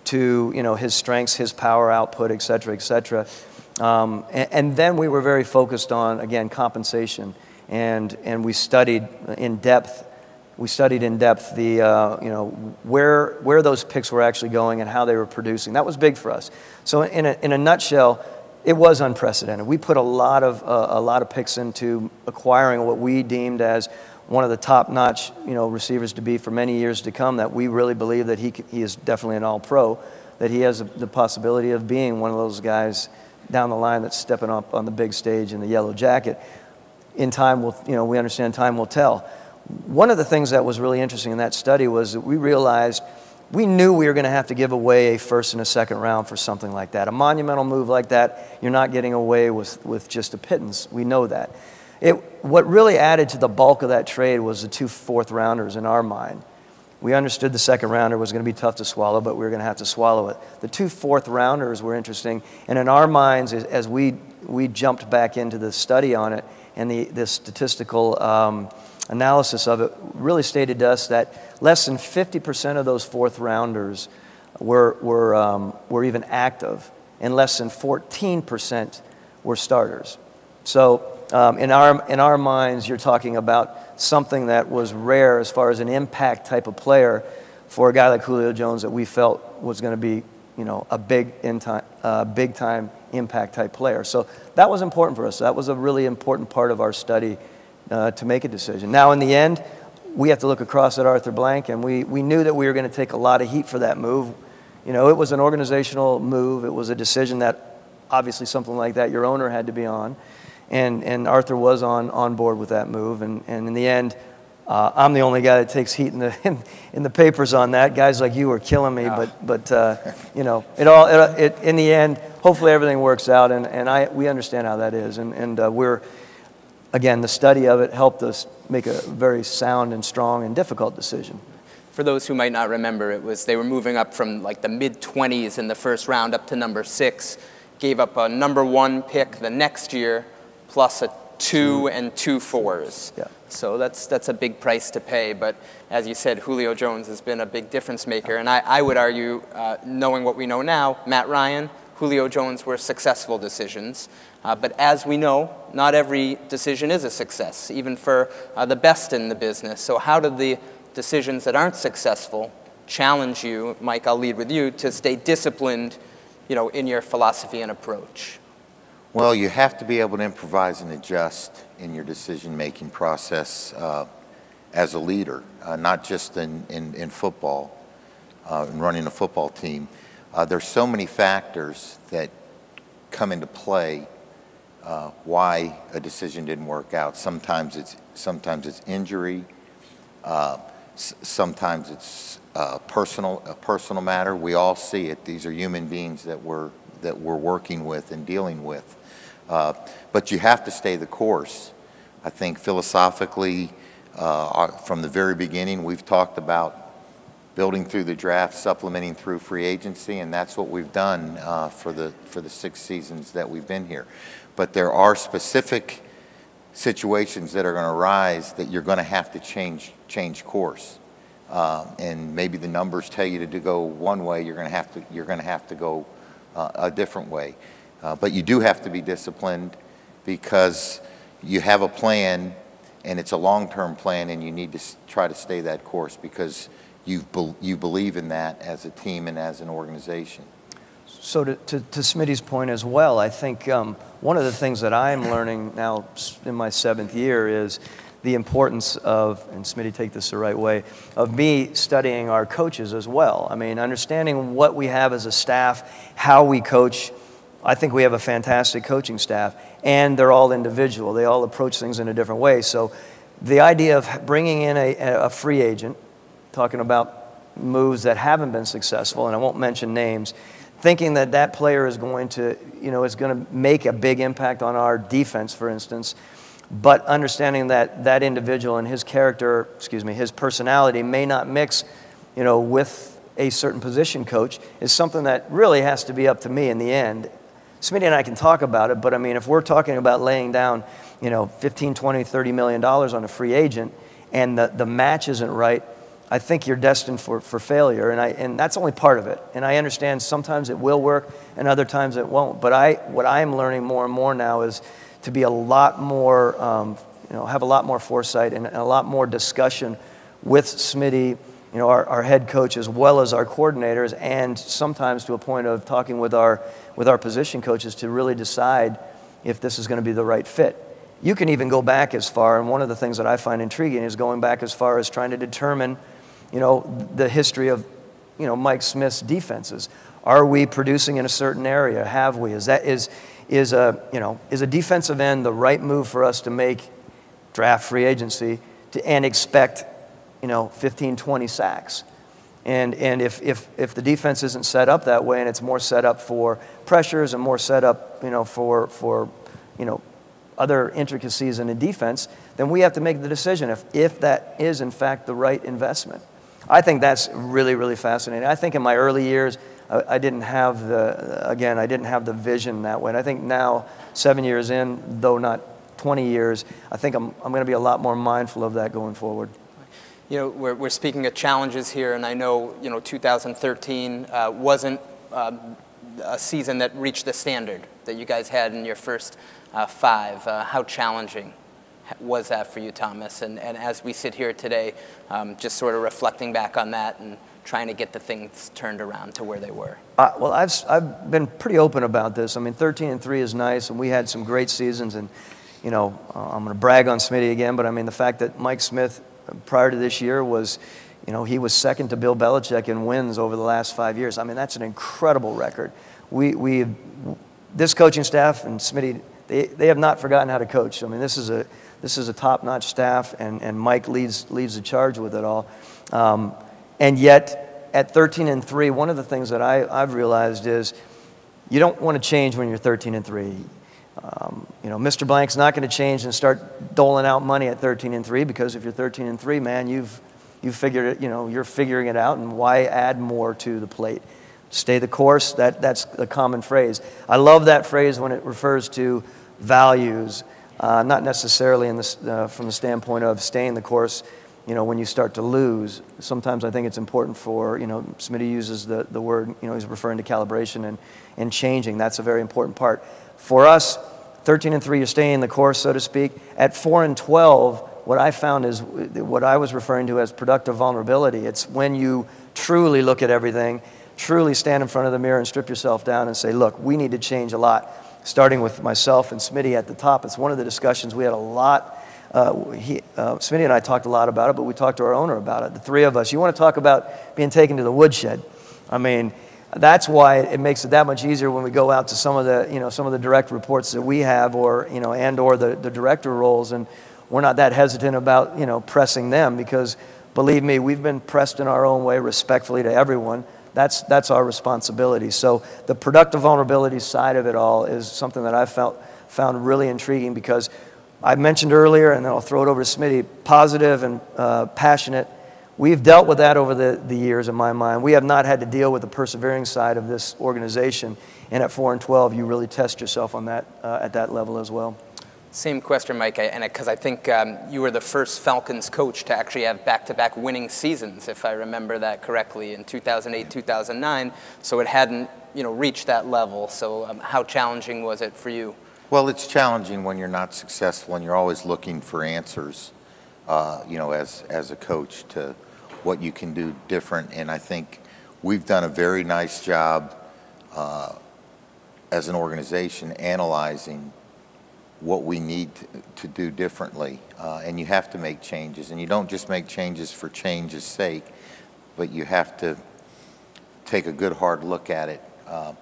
C: to you know, his strengths, his power output, et cetera, et cetera. Um, and, and then we were very focused on, again, compensation. And, and we studied in depth we studied in depth the, uh, you know, where, where those picks were actually going and how they were producing. That was big for us. So in a, in a nutshell, it was unprecedented. We put a lot of, uh, a lot of picks into acquiring what we deemed as one of the top-notch, you know, receivers to be for many years to come. That we really believe that he, he is definitely an All-Pro. that he has the possibility of being one of those guys down the line that's stepping up on the big stage in the yellow jacket. In time, will you know, we understand time will tell. One of the things that was really interesting in that study was that we realized we knew we were going to have to give away a first and a second round for something like that. A monumental move like that, you're not getting away with, with just a pittance. We know that. It, what really added to the bulk of that trade was the two fourth rounders in our mind. We understood the second rounder was going to be tough to swallow, but we were going to have to swallow it. The two fourth rounders were interesting, and in our minds, as we, we jumped back into the study on it and the, the statistical um, analysis of it, really stated to us that less than 50% of those fourth rounders were, were, um, were even active, and less than 14% were starters. So um, in, our, in our minds, you're talking about something that was rare as far as an impact type of player for a guy like Julio Jones that we felt was going to be, you know, a big, in time, uh, big time impact type player. So that was important for us. That was a really important part of our study uh, to make a decision. Now, in the end, we have to look across at Arthur Blank, and we, we knew that we were going to take a lot of heat for that move. You know, it was an organizational move. It was a decision that obviously something like that your owner had to be on and, and Arthur was on, on board with that move. And, and in the end, uh, I'm the only guy that takes heat in the, *laughs* in, in, the papers on that. Guys like you are killing me, but, but uh, you know, it all, it, it, in the end, hopefully everything works out, and, and I, we understand how that is. And, and uh, we're, again, the study of it helped us make a very sound and strong and difficult decision.
B: For those who might not remember, it was they were moving up from like the mid 20s in the first round up to number six, gave up a number one pick the next year plus a two and two fours.
C: Yeah.
B: So that's, that's a big price to pay. But as you said, Julio Jones has been a big difference maker. And I, I would argue, uh, knowing what we know now, Matt Ryan, Julio Jones were successful decisions. Uh, but as we know, not every decision is a success, even for uh, the best in the business. So how do the decisions that aren't successful challenge you, Mike, I'll lead with you, to stay disciplined you know, in your philosophy and approach?
D: Well, you have to be able to improvise and adjust in your decision-making process uh, as a leader, uh, not just in, in, in football uh, and running a football team. There's so many factors that come into play uh, why a decision didn't work out. Sometimes it's, sometimes it's injury. Uh, sometimes it's personal, a personal matter. We all see it. These are human beings that we're, that we're working with and dealing with. Uh, but you have to stay the course. I think philosophically, uh, from the very beginning, we've talked about building through the draft, supplementing through free agency, and that's what we've done uh, for, the, for the six seasons that we've been here. But there are specific situations that are going to arise that you're going to have to change, change course. Uh, and maybe the numbers tell you to, to go one way, you're going to have to, you're going to, have to go uh, a different way. Uh, but you do have to be disciplined because you have a plan and it's a long-term plan and you need to try to stay that course because you be you believe in that as a team and as an organization.
C: So to, to, to Smitty's point as well, I think um, one of the things that I'm learning now in my seventh year is the importance of, and Smitty take this the right way, of me studying our coaches as well. I mean, understanding what we have as a staff, how we coach, I think we have a fantastic coaching staff, and they're all individual. They all approach things in a different way. So, the idea of bringing in a, a free agent, talking about moves that haven't been successful, and I won't mention names, thinking that that player is going to, you know, is going to make a big impact on our defense, for instance, but understanding that that individual and his character, excuse me, his personality may not mix, you know, with a certain position coach is something that really has to be up to me in the end. Smitty and I can talk about it, but I mean, if we're talking about laying down, you know, 15, 20, 30 million dollars on a free agent and the, the match isn't right, I think you're destined for, for failure. And, I, and that's only part of it. And I understand sometimes it will work and other times it won't. But I, what I'm learning more and more now is to be a lot more, um, you know, have a lot more foresight and, a lot more discussion with Smitty you know, our, our head coach as well as our coordinators, and sometimes to a point of talking with our, with our position coaches to really decide if this is going to be the right fit. You can even go back as far, and one of the things that I find intriguing is going back as far as trying to determine, you know, the history of, you know, Mike Smith's defenses. Are we producing in a certain area? Have we? Is that is is a you know is a defensive end the right move for us to make draft free agency to, and expect you know 15, 20 sacks? And, and if, if, if the defense isn't set up that way and it's more set up for pressures and more set up you know, for, for you know, other intricacies in a defense, then we have to make the decision if, if that is, in fact, the right investment. I think that's really, really fascinating. I think in my early years, I, didn't have the, again, I didn't have the vision that way. And I think now, seven years in, though not 20 years, I think I'm, I'm going to be a lot more mindful of that going forward.
B: You know, we're, we're speaking of challenges here, and I know, you know, 2013 uh, wasn't um, a season that reached the standard that you guys had in your first uh, five. Uh, how challenging was that for you, Thomas? And, and as we sit here today, um, just sort of reflecting back on that and trying to get the things turned around to where they were?
C: Uh, well, I've, I've been pretty open about this. I mean, 13 and 3 is nice, and we had some great seasons. And, you know, uh, I'm going to brag on Smitty again, but I mean, the fact that Mike Smith prior to this year was, you know, he was second to Bill Belichick in wins over the last five years. I mean, that's an incredible record. We, we, this coaching staff and Smitty, they, they have not forgotten how to coach. I mean, this is a, this is a top-notch staff, and, and Mike leads, leads the charge with it all. Um, and yet, at 13 and 3, one of the things that I, I've realized is you don't want to change when you're 13 and 3. Um, you know, Mr. Blank's not going to change and start doling out money at 13 and 3 because if you're 13 and 3, man, you've, you've figured it, you know, you're figuring it out and why add more to the plate? Stay the course, that, that's a common phrase. I love that phrase when it refers to values, uh, not necessarily in the, uh, from the standpoint of staying the course, you know, when you start to lose. Sometimes I think it's important for, you know, Smitty uses the, the word, you know, he's referring to calibration and, and changing. That's a very important part. For us, 13 and 3, you're staying the course, so to speak. At 4 and 12, what I found is what I was referring to as productive vulnerability. It's when you truly look at everything, truly stand in front of the mirror and strip yourself down and say, look, we need to change a lot. Starting with myself and Smitty at the top, it's one of the discussions we had a lot. Uh, he, uh, Smitty and I talked a lot about it, but we talked to our owner about it. The three of us. You want to talk about being taken to the woodshed? I mean, that's why it makes it that much easier when we go out to some of the, you know, some of the direct reports that we have or, you know, and or the, the director roles. And we're not that hesitant about, you know, pressing them because believe me, we've been pressed in our own way respectfully to everyone. That's, that's our responsibility. So the productive vulnerability side of it all is something that I felt, found really intriguing because I mentioned earlier, and then I'll throw it over to Smitty, positive and uh, passionate We've dealt with that over the, the years in my mind. We have not had to deal with the persevering side of this organization. And at 4 and 12, you really test yourself on that uh, at that level as well.
B: Same question, Mike, and because I think um, you were the first Falcons coach to actually have back-to-back winning seasons, if I remember that correctly, in 2008, 2009. So it hadn't, you know, reached that level. So um, how challenging was it for you?
D: Well, it's challenging when you're not successful and you're always looking for answers. Uh, you know, as as a coach to what you can do different. And I think we've done a very nice job uh, as an organization analyzing what we need to, do differently. Uh, and you have to make changes. And you don't just make changes for change's sake, but you have to take a good hard look at it. Uh,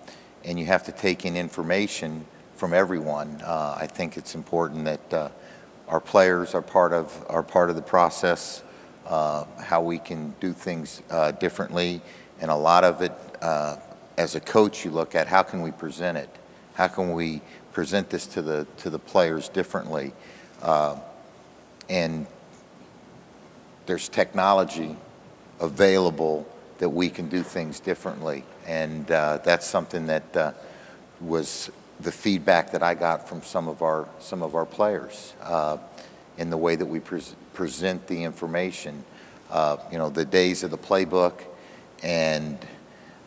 D: and you have to take in information from everyone. Uh, I think it's important that uh, our players are part of are part of the process uh, how we can do things uh, differently. And a lot of it, as a coach, you look at how can we present it? How can we present this to the, to the players differently? Uh, and there's technology available that we can do things differently. And uh, that's something that uh, was the feedback that I got from some of our, some of our players in the way that we pre present the information. Uh, you know, the days of the playbook and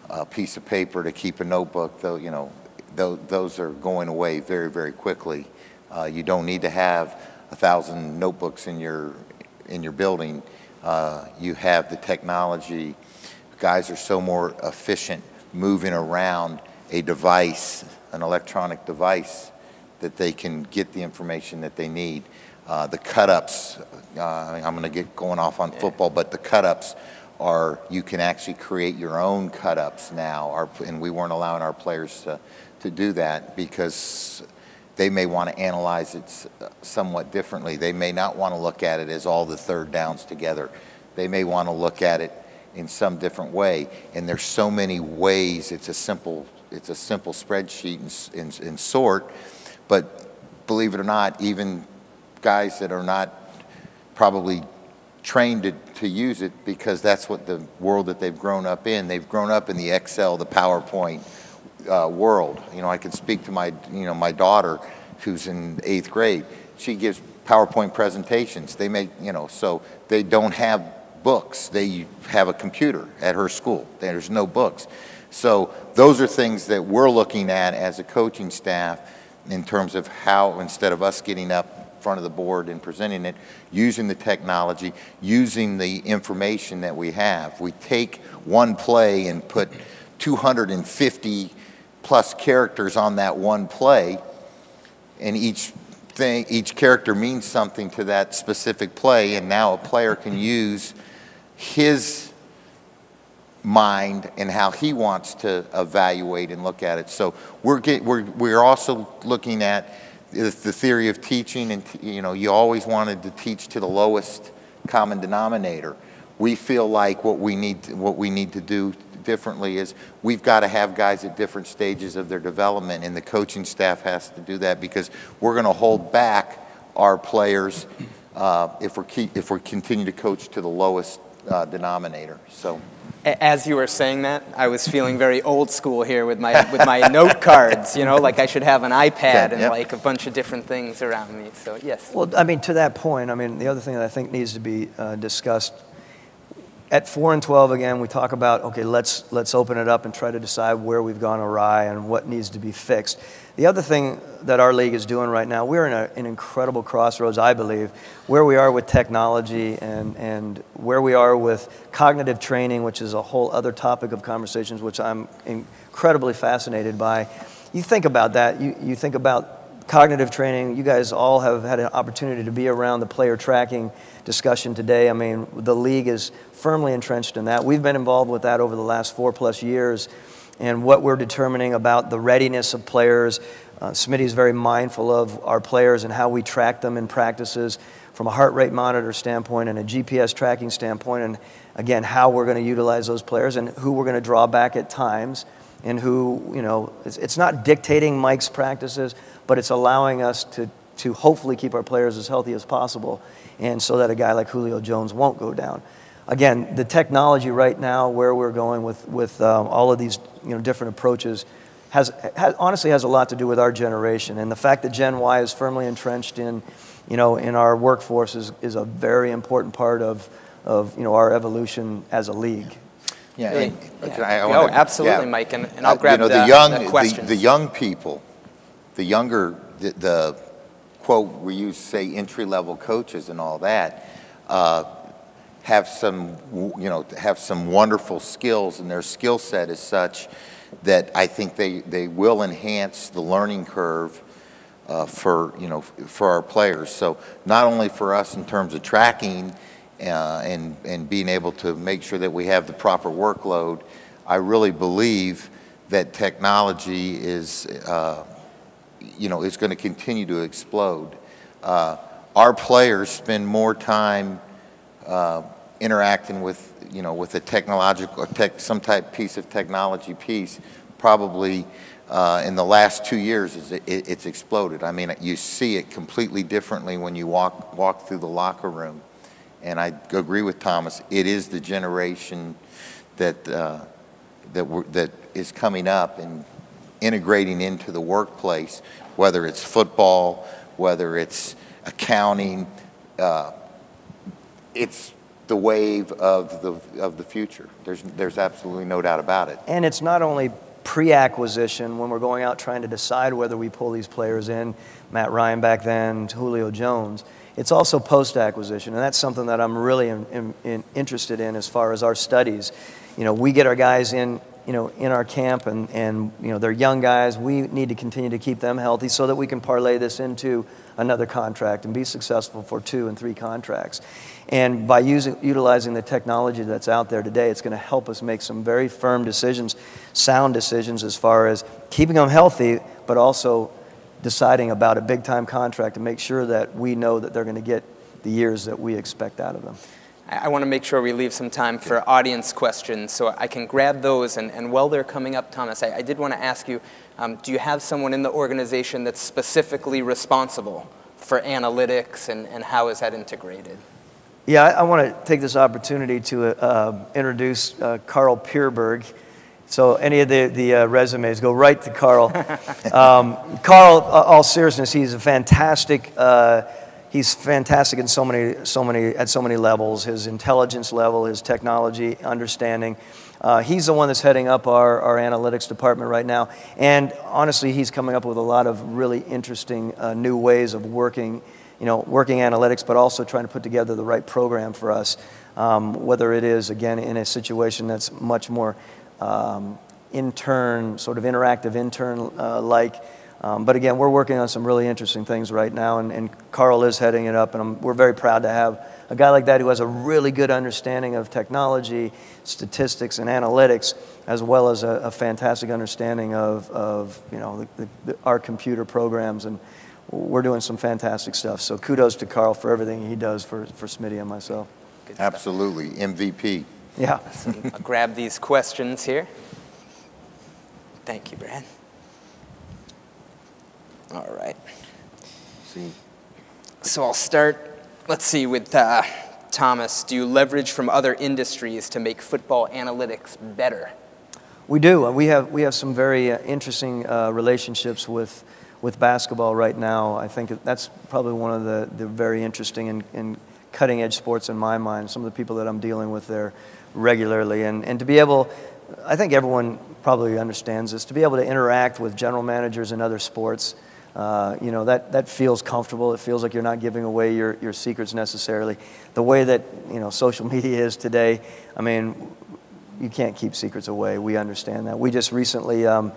D: a piece of paper to keep a notebook, though, you know, th those are going away very, very quickly. Uh, you don't need to have a thousand notebooks in your, in your building. Uh, you have the technology. Guys are so more efficient moving around a device, an electronic device, that they can get the information that they need. Uh, the cut-ups, uh, I'm going to get going off on football, but the cut-ups are you can actually create your own cut ups now. Our, and we weren't allowing our players to, to do that because they may want to analyze it somewhat differently. They may not want to look at it as all the third downs together. They may want to look at it in some different way. And there's so many ways. It's a simple, it's a simple spreadsheet and, and, and sort. But believe it or not, even guys that are not probably trained to, to use it because that's what the world that they've grown up in. They've grown up in the Excel, the PowerPoint uh, world. You know, I can speak to my, you know, my daughter who's in eighth grade. She gives PowerPoint presentations. They make, you know, so they don't have books. They have a computer at her school. There's no books. So those are things that we're looking at as a coaching staff in terms of how, instead of us getting up front of the board and presenting it, using the technology, using the information that we have. We take one play and put 250 plus characters on that one play, and each thing, each character means something to that specific play, and now a player can use his mind and how he wants to evaluate and look at it. So we're, get, we're, we're also looking at the theory of teaching, and you know, you always wanted to teach to the lowest common denominator. We feel like what we need to, what we need to do differently is we've got to have guys at different stages of their development, and the coaching staff has to do that because we're going to hold back our players uh, if we keep, if we continue to coach to the lowest uh, denominator. So.
B: As you were saying that, I was feeling very old school here with my with my *laughs* note cards. You know, like I should have an iPad and yep. like a bunch of different things around me. So yes.
C: Well, I mean, to that point, I mean, the other thing that I think needs to be uh, discussed at 4 and 12 again we talk about okay let's let's open it up and try to decide where we've gone awry and what needs to be fixed the other thing that our league is doing right now we're in a, an incredible crossroads i believe where we are with technology and and where we are with cognitive training which is a whole other topic of conversations which i'm incredibly fascinated by you think about that you, you think about cognitive training. You guys all have had an opportunity to be around the player tracking discussion today. I mean, the league is firmly entrenched in that. We've been involved with that over the last four plus years and what we're determining about the readiness of players. Uh, Smitty is very mindful of our players and how we track them in practices from a heart rate monitor standpoint and a GPS tracking standpoint, and again, how we're going to utilize those players and who we're going to draw back at times and who, you know, it's, it's not dictating Mike's practices, but it's allowing us to, to hopefully keep our players as healthy as possible and so that a guy like Julio Jones won't go down. Again, the technology right now, where we're going with, with um, all of these you know, different approaches, has, has, honestly has a lot to do with our generation. And the fact that Gen Y is firmly entrenched in, you know, in our workforce is, is a very important part of, of you know, our evolution as a league.
D: Yeah,
B: and, yeah. I, I wanna, oh, absolutely, yeah. Mike, and, and I'll grab
D: you know,
B: the,
D: the young, the, the, young people the younger, the, the quote, we use say entry level coaches and all that, uh, have some, you know, have some wonderful skills and their skill set is such that I think they, they will enhance the learning curve uh, for, you know, for our players. So not only for us in terms of tracking uh, and, and being able to make sure that we have the proper workload, I really believe that technology is uh, you know, is going to continue to explode. Uh, our players spend more time uh, interacting with, you know, with a technological, tech, some type piece of technology piece, probably uh, in the last two years, it, it's exploded. I mean, you see it completely differently when you walk, walk through the locker room. And I agree with Thomas. It is the generation that, uh, that, that is coming up, and integrating into the workplace, whether it's football, whether it's accounting. Uh, it's the wave of the, of the future. There's, there's absolutely no doubt about it.
C: And it's not only pre-acquisition when we're going out trying to decide whether we pull these players in, Matt Ryan back then, Julio Jones. It's also post-acquisition, and that's something that I'm really in, in, in interested in as far as our studies. You know, we get our guys in you know, in our camp, and, and you know, they're young guys. We need to continue to keep them healthy so that we can parlay this into another contract and be successful for two and three contracts. And by using, utilizing the technology that's out there today, it's going to help us make some very firm decisions, sound decisions as far as keeping them healthy, but also deciding about a big time contract to make sure that we know that they're going to get the years that we expect out of them.
B: I want to make sure we leave some time for audience questions, so I can grab those. And, and while they're coming up, Thomas, I, I did want to ask you um, do you have someone in the organization that's specifically responsible for analytics, and, and how is that integrated?
C: Yeah, I, I want to take this opportunity to uh, introduce uh, Carl Pierberg. So any of the, the uh, resumes go right to Carl. *laughs* um, Carl, all seriousness, he's a fantastic uh, he's fantastic in so many, so many, at so many levels his intelligence level, his technology understanding. Uh, he's the one that's heading up our, our analytics department right now. And honestly, he's coming up with a lot of really interesting uh, new ways of working, you know, working analytics, but also trying to put together the right program for us. Um, whether it is, again, in a situation that's much more um, intern, sort of interactive intern uh, like. Um, but again, we're working on some really interesting things right now, and, and Carl is heading it up, and I'm, we're very proud to have a guy like that who has a really good understanding of technology, statistics, and analytics, as well as a, a fantastic understanding of, of you know, the, the, our computer programs, and we're doing some fantastic stuff. So kudos to Carl for everything he does for, for Smitty and myself.
D: Absolutely, MVP.
C: Yeah. *laughs*
B: I'll grab these questions here. Thank you, Brad. All right. See. So I'll start, let's see, with uh, Thomas. Do you leverage from other industries to make football analytics better?
C: We do. We have, we have some very uh, interesting uh, relationships with, with basketball right now. I think that's probably one of the, the very interesting and, and cutting edge sports in my mind. Some of the people that I'm dealing with there regularly. And, and to be able, I think everyone probably understands this, to be able to interact with general managers in other sports uh, you know, that, that feels comfortable. It feels like you're not giving away your, your secrets necessarily. The way that, you know, social *laughs* media is today, I mean, you can't keep secrets away. We understand that. We just recently um,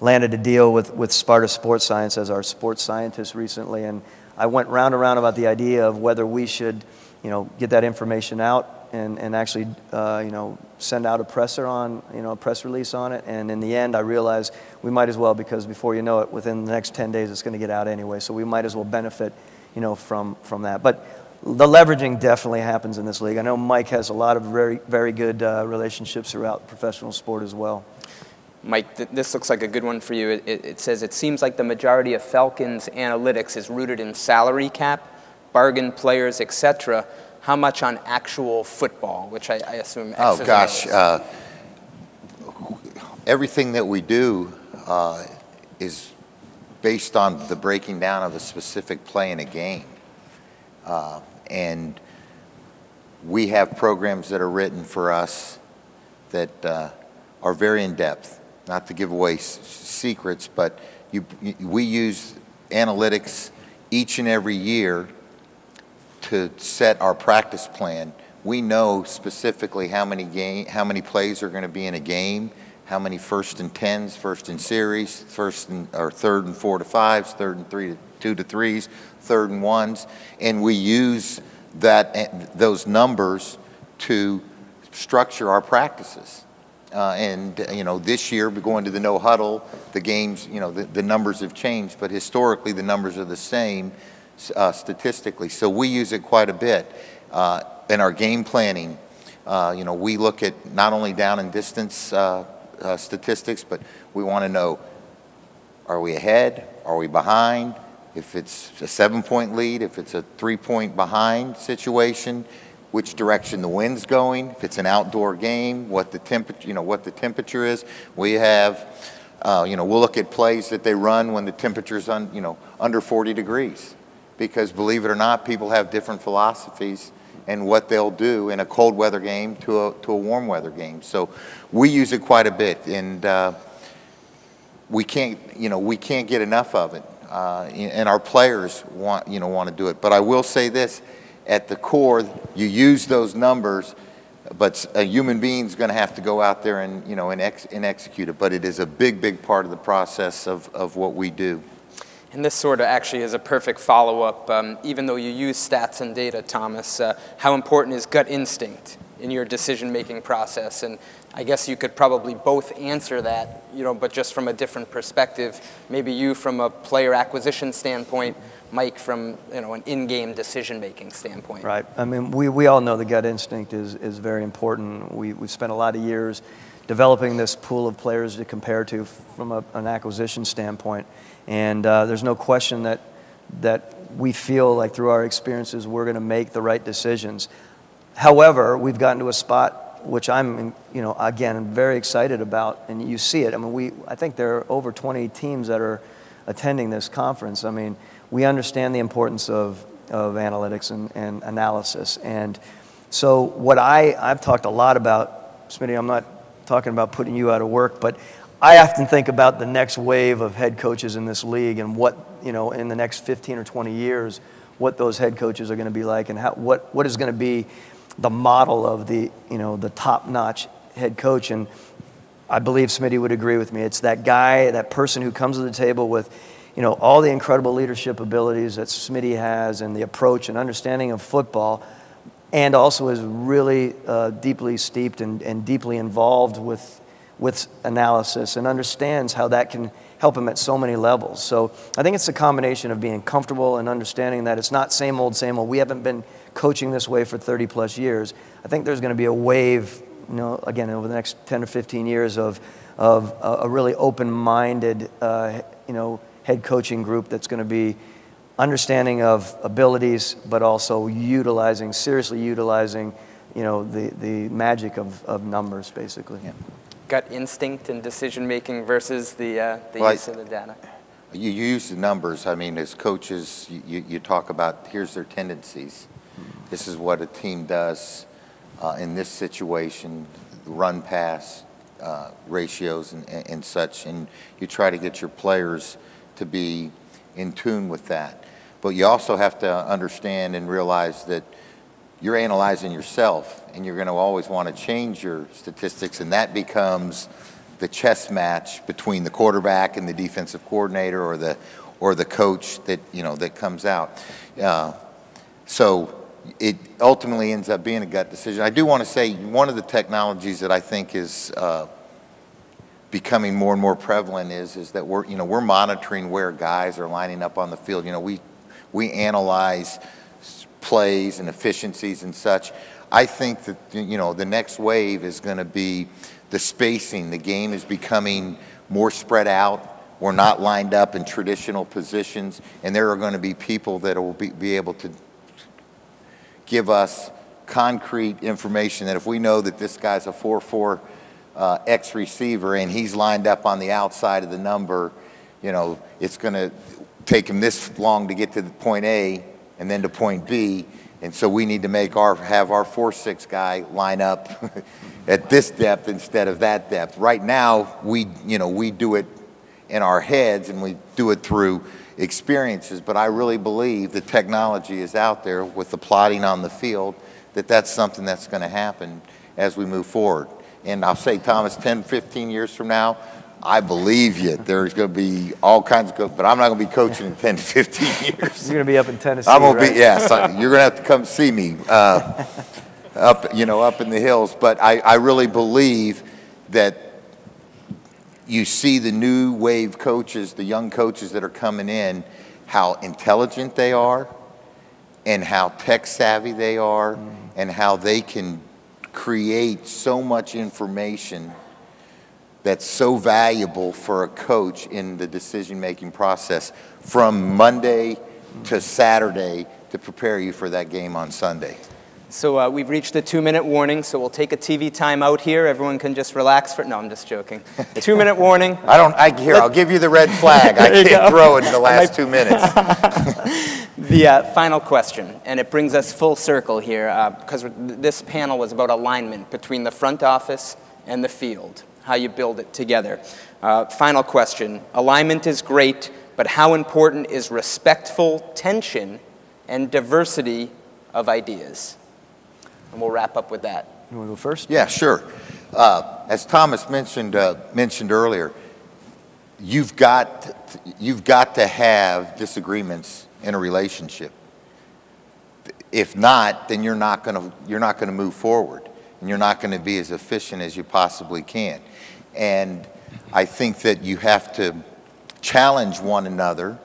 C: landed a deal with, with Sparta Sports Science as our sports scientist recently, and I went round and round about the idea of whether we should, you know, get that information out and, and actually, uh, you know, send out a presser on, you know, a press release on it. And in the end, I realized we might as well because before you know it, within the next 10 days, it's going to get out anyway. So we might as well benefit, you know, from, from that. But the leveraging definitely happens in this league. I know Mike has a lot of very, very good uh, relationships throughout professional sport as well.
B: Mike, th this looks like a good one for you. It, it, it says it seems like the majority of Falcons analytics is rooted in salary cap, bargain players, etc how much on actual football, which I, I assume.
D: oh gosh, uh, everything that we do uh, is based on the breaking down of a specific play in a game, uh, and we have programs that are written for us that uh, are very in depth. Not to give away secrets, but you, we use analytics each and every year to set our practice plan, we know specifically how many game, how many plays are going to be in a game, how many first and tens, first and series, first and or third and four to fives, third and three to two to threes, third and ones, and we use that eh, those numbers to structure our practices. Uh, and you know, this year, we're going to the no huddle, the games, you know, the, the numbers have changed, but historically the numbers are the same uh, statistically. So we use it quite a bit uh, in our game planning. Uh, you know, we look at not only down and distance uh, uh, statistics, but we want to know, are we ahead? Are we behind? If it's a seven-point lead, if it's a three-point behind situation, which direction the wind's going, if it's an outdoor game, what the temperature, you know, what the temperature is. We have, uh, you know, we'll look at plays that they run when the temperature's on, you know, under 40 degrees because believe it or not, people have different philosophies and what they'll do in a cold weather game to a, to a warm weather game. So we use it quite a bit and uh, we can't, you know, we can't get enough of it. Uh, and our players want, you know, want to do it. But I will say this, at the core, you use those numbers but a human being's going to have to go out there and, you know, and, ex, and execute it. But it is a big, big part of the process of, of what we do.
B: And this sort of actually is a perfect follow-up. Um, even though you use stats and data, Thomas, uh, how important is gut instinct in your decision-making process? And I guess you could probably both answer that, you know, but just from a different perspective. Maybe you from a player acquisition standpoint, Mike from you know an in-game decision-making standpoint.
C: Right. I mean, we, we all know the gut instinct is, is very important. We, we've spent a lot of years developing this pool of players to compare to from a, an acquisition standpoint. And uh, there's no question that, that we feel like through our experiences we're going to make the right decisions. However, we've gotten to a spot which I'm, you know, again, very excited about, and you see it. I mean, we, I think there are over 20 teams that are attending this conference. I mean, we understand the importance of, of analytics and, and analysis. And so what I, I've talked a lot about, Smitty, I'm not talking about putting you out of work, but I often think about the next wave of head coaches in this league and what, you know, in the next 15 or 20 years, what those head coaches are going to be like and how, what, what is going to be the model of the, you know, the top-notch head coach. And I believe Smitty would agree with me. It's that guy, that person who comes to the table with, you know, all the incredible leadership abilities that Smitty has and the approach and understanding of football and also is really uh, deeply steeped and, and deeply involved with with analysis and understands how that can help him at so many levels. So I think it's a combination of being comfortable and understanding that it's not same old, same old. We haven't been coaching this way for 30 plus years. I think there's going to be a wave, you know, again, over the next 10 or 15 years of, of a really open-minded, uh, you know, head coaching group that's going to be understanding of abilities, but also utilizing, seriously utilizing, you know, the, the magic of, of numbers, basically. Yeah
B: gut instinct and decision making versus the, uh, the well, use I, of the data?
D: You use the numbers. I mean, as coaches, you, you talk about here's their tendencies. This is what a team does uh, in this situation, run pass uh, ratios and, and such, and you try to get your players to be in tune with that. But you also have to understand and realize that you're analyzing yourself and you're going to always want to change your statistics and that becomes the chess match between the quarterback and the defensive coordinator or the or the coach that you know that comes out. Uh, so it ultimately ends up being a gut decision. I do want to say one of the technologies that i think is uh, becoming more and more prevalent is is that we're you know we're monitoring where guys are lining up on the field. You know we we analyze plays and efficiencies and such. I think that you know the next wave is going to be the spacing. The game is becoming more spread out. We're not lined up in traditional positions, and there are going to be people that will be, be able to give us concrete information that if we know that this guy's a 4-4 uh, X receiver and he's lined up on the outside of the number, you know, it's going to take him this long to get to the point A and then to point B. And so we need to make our have our four six guy line up *laughs* at this depth instead of that depth. Right now, we you know we do it in our heads and we do it through experiences. But I really believe the technology is out there with the plotting on the field that that's something that's going to happen as we move forward. And I'll say, Thomas, 10, 15 years from now, I believe you. There's going to be all kinds of, co- but I'm not going to be coaching in 10 to 15 *laughs* years.
C: You're going to be up in Tennessee.
D: I'm going right?
C: to
D: be, yes. you're going to have to come see me uh, up, you know, up in the hills. But I, I really believe that you see the new wave coaches, the young coaches that are coming in, how intelligent they are, and how tech savvy they are, mm. and how they can create so much information that's so valuable for a coach in the decision making process from Monday to Saturday to prepare you for that game on Sunday.
B: So uh, we've reached the two minute warning, so we'll take a TV timeout here. Everyone can just relax for. No, I'm just joking. *laughs* two minute warning.
D: I don't. I here. I'll give you the red flag. *laughs* I can't go. throw it in the *laughs* last two minutes.
B: the uh, final question, and it brings us full circle here, because uh, this panel was about alignment between the front office and the field how you build it together. Uh, final question. Alignment is great, but how important is respectful tension and diversity of ideas? And we'll wrap up with that.
C: You want to go first?
D: Yeah, sure. Uh, as Thomas mentioned uh, mentioned earlier, you've got to, you've got to have disagreements in a relationship. If not, then you're not going to you're not going to move forward, and you're not going to be as efficient as you possibly can. And I think that you have to challenge one another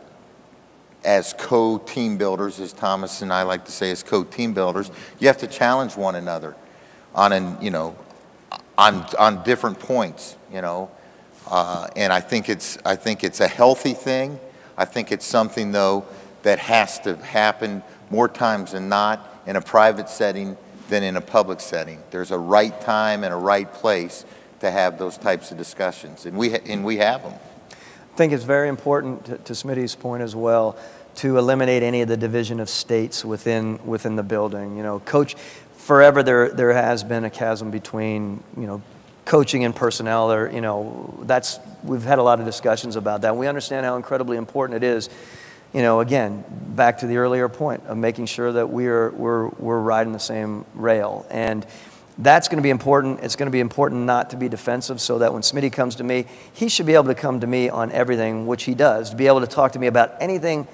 D: as co-team builders, as Thomas and I like to say, as co-team builders. You have to challenge one another on an you know on on different points. You know. Uh, and I think it's I think it's a healthy thing. I think it's something though that has to happen more times than not in a private setting than in a public setting. There's a right time and a right place to have those types of discussions, and we and we have them.
C: I think it's very important to, to Smitty's point as well to eliminate any of the division of states within within the building. You know, coach. Forever there there has been a chasm between you know coaching and personnel. There, you know, that's we've had a lot of discussions about that. We understand how incredibly important it is you know, again, back to the earlier point of making sure that we're, we're, we're riding the same rail. And that's going to be important. It's going to be important not to be defensive so that when Smitty comes to me, he should be able to come to me on everything, which he does, to be able to talk to me about anything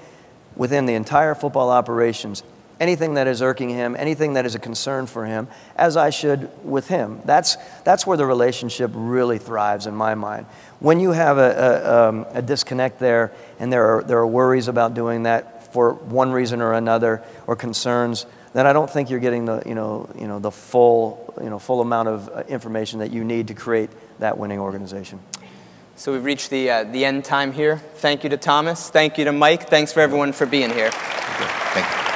C: within the entire football operations, anything that is irking him, anything that is a concern for him, as I should with him. That's, that's where the relationship really thrives in my mind. When you have a, a, um, a disconnect there and there are, there are worries about doing that for one reason or another or concerns, then I don't think you're getting the, you know, you know, the full, you know, full amount of uh, information that you need to create that winning organization.
B: So we've reached the, uh, the end time here. Thank you to Thomas. Thank you to Mike. Thanks for everyone for being here.
D: Thank you.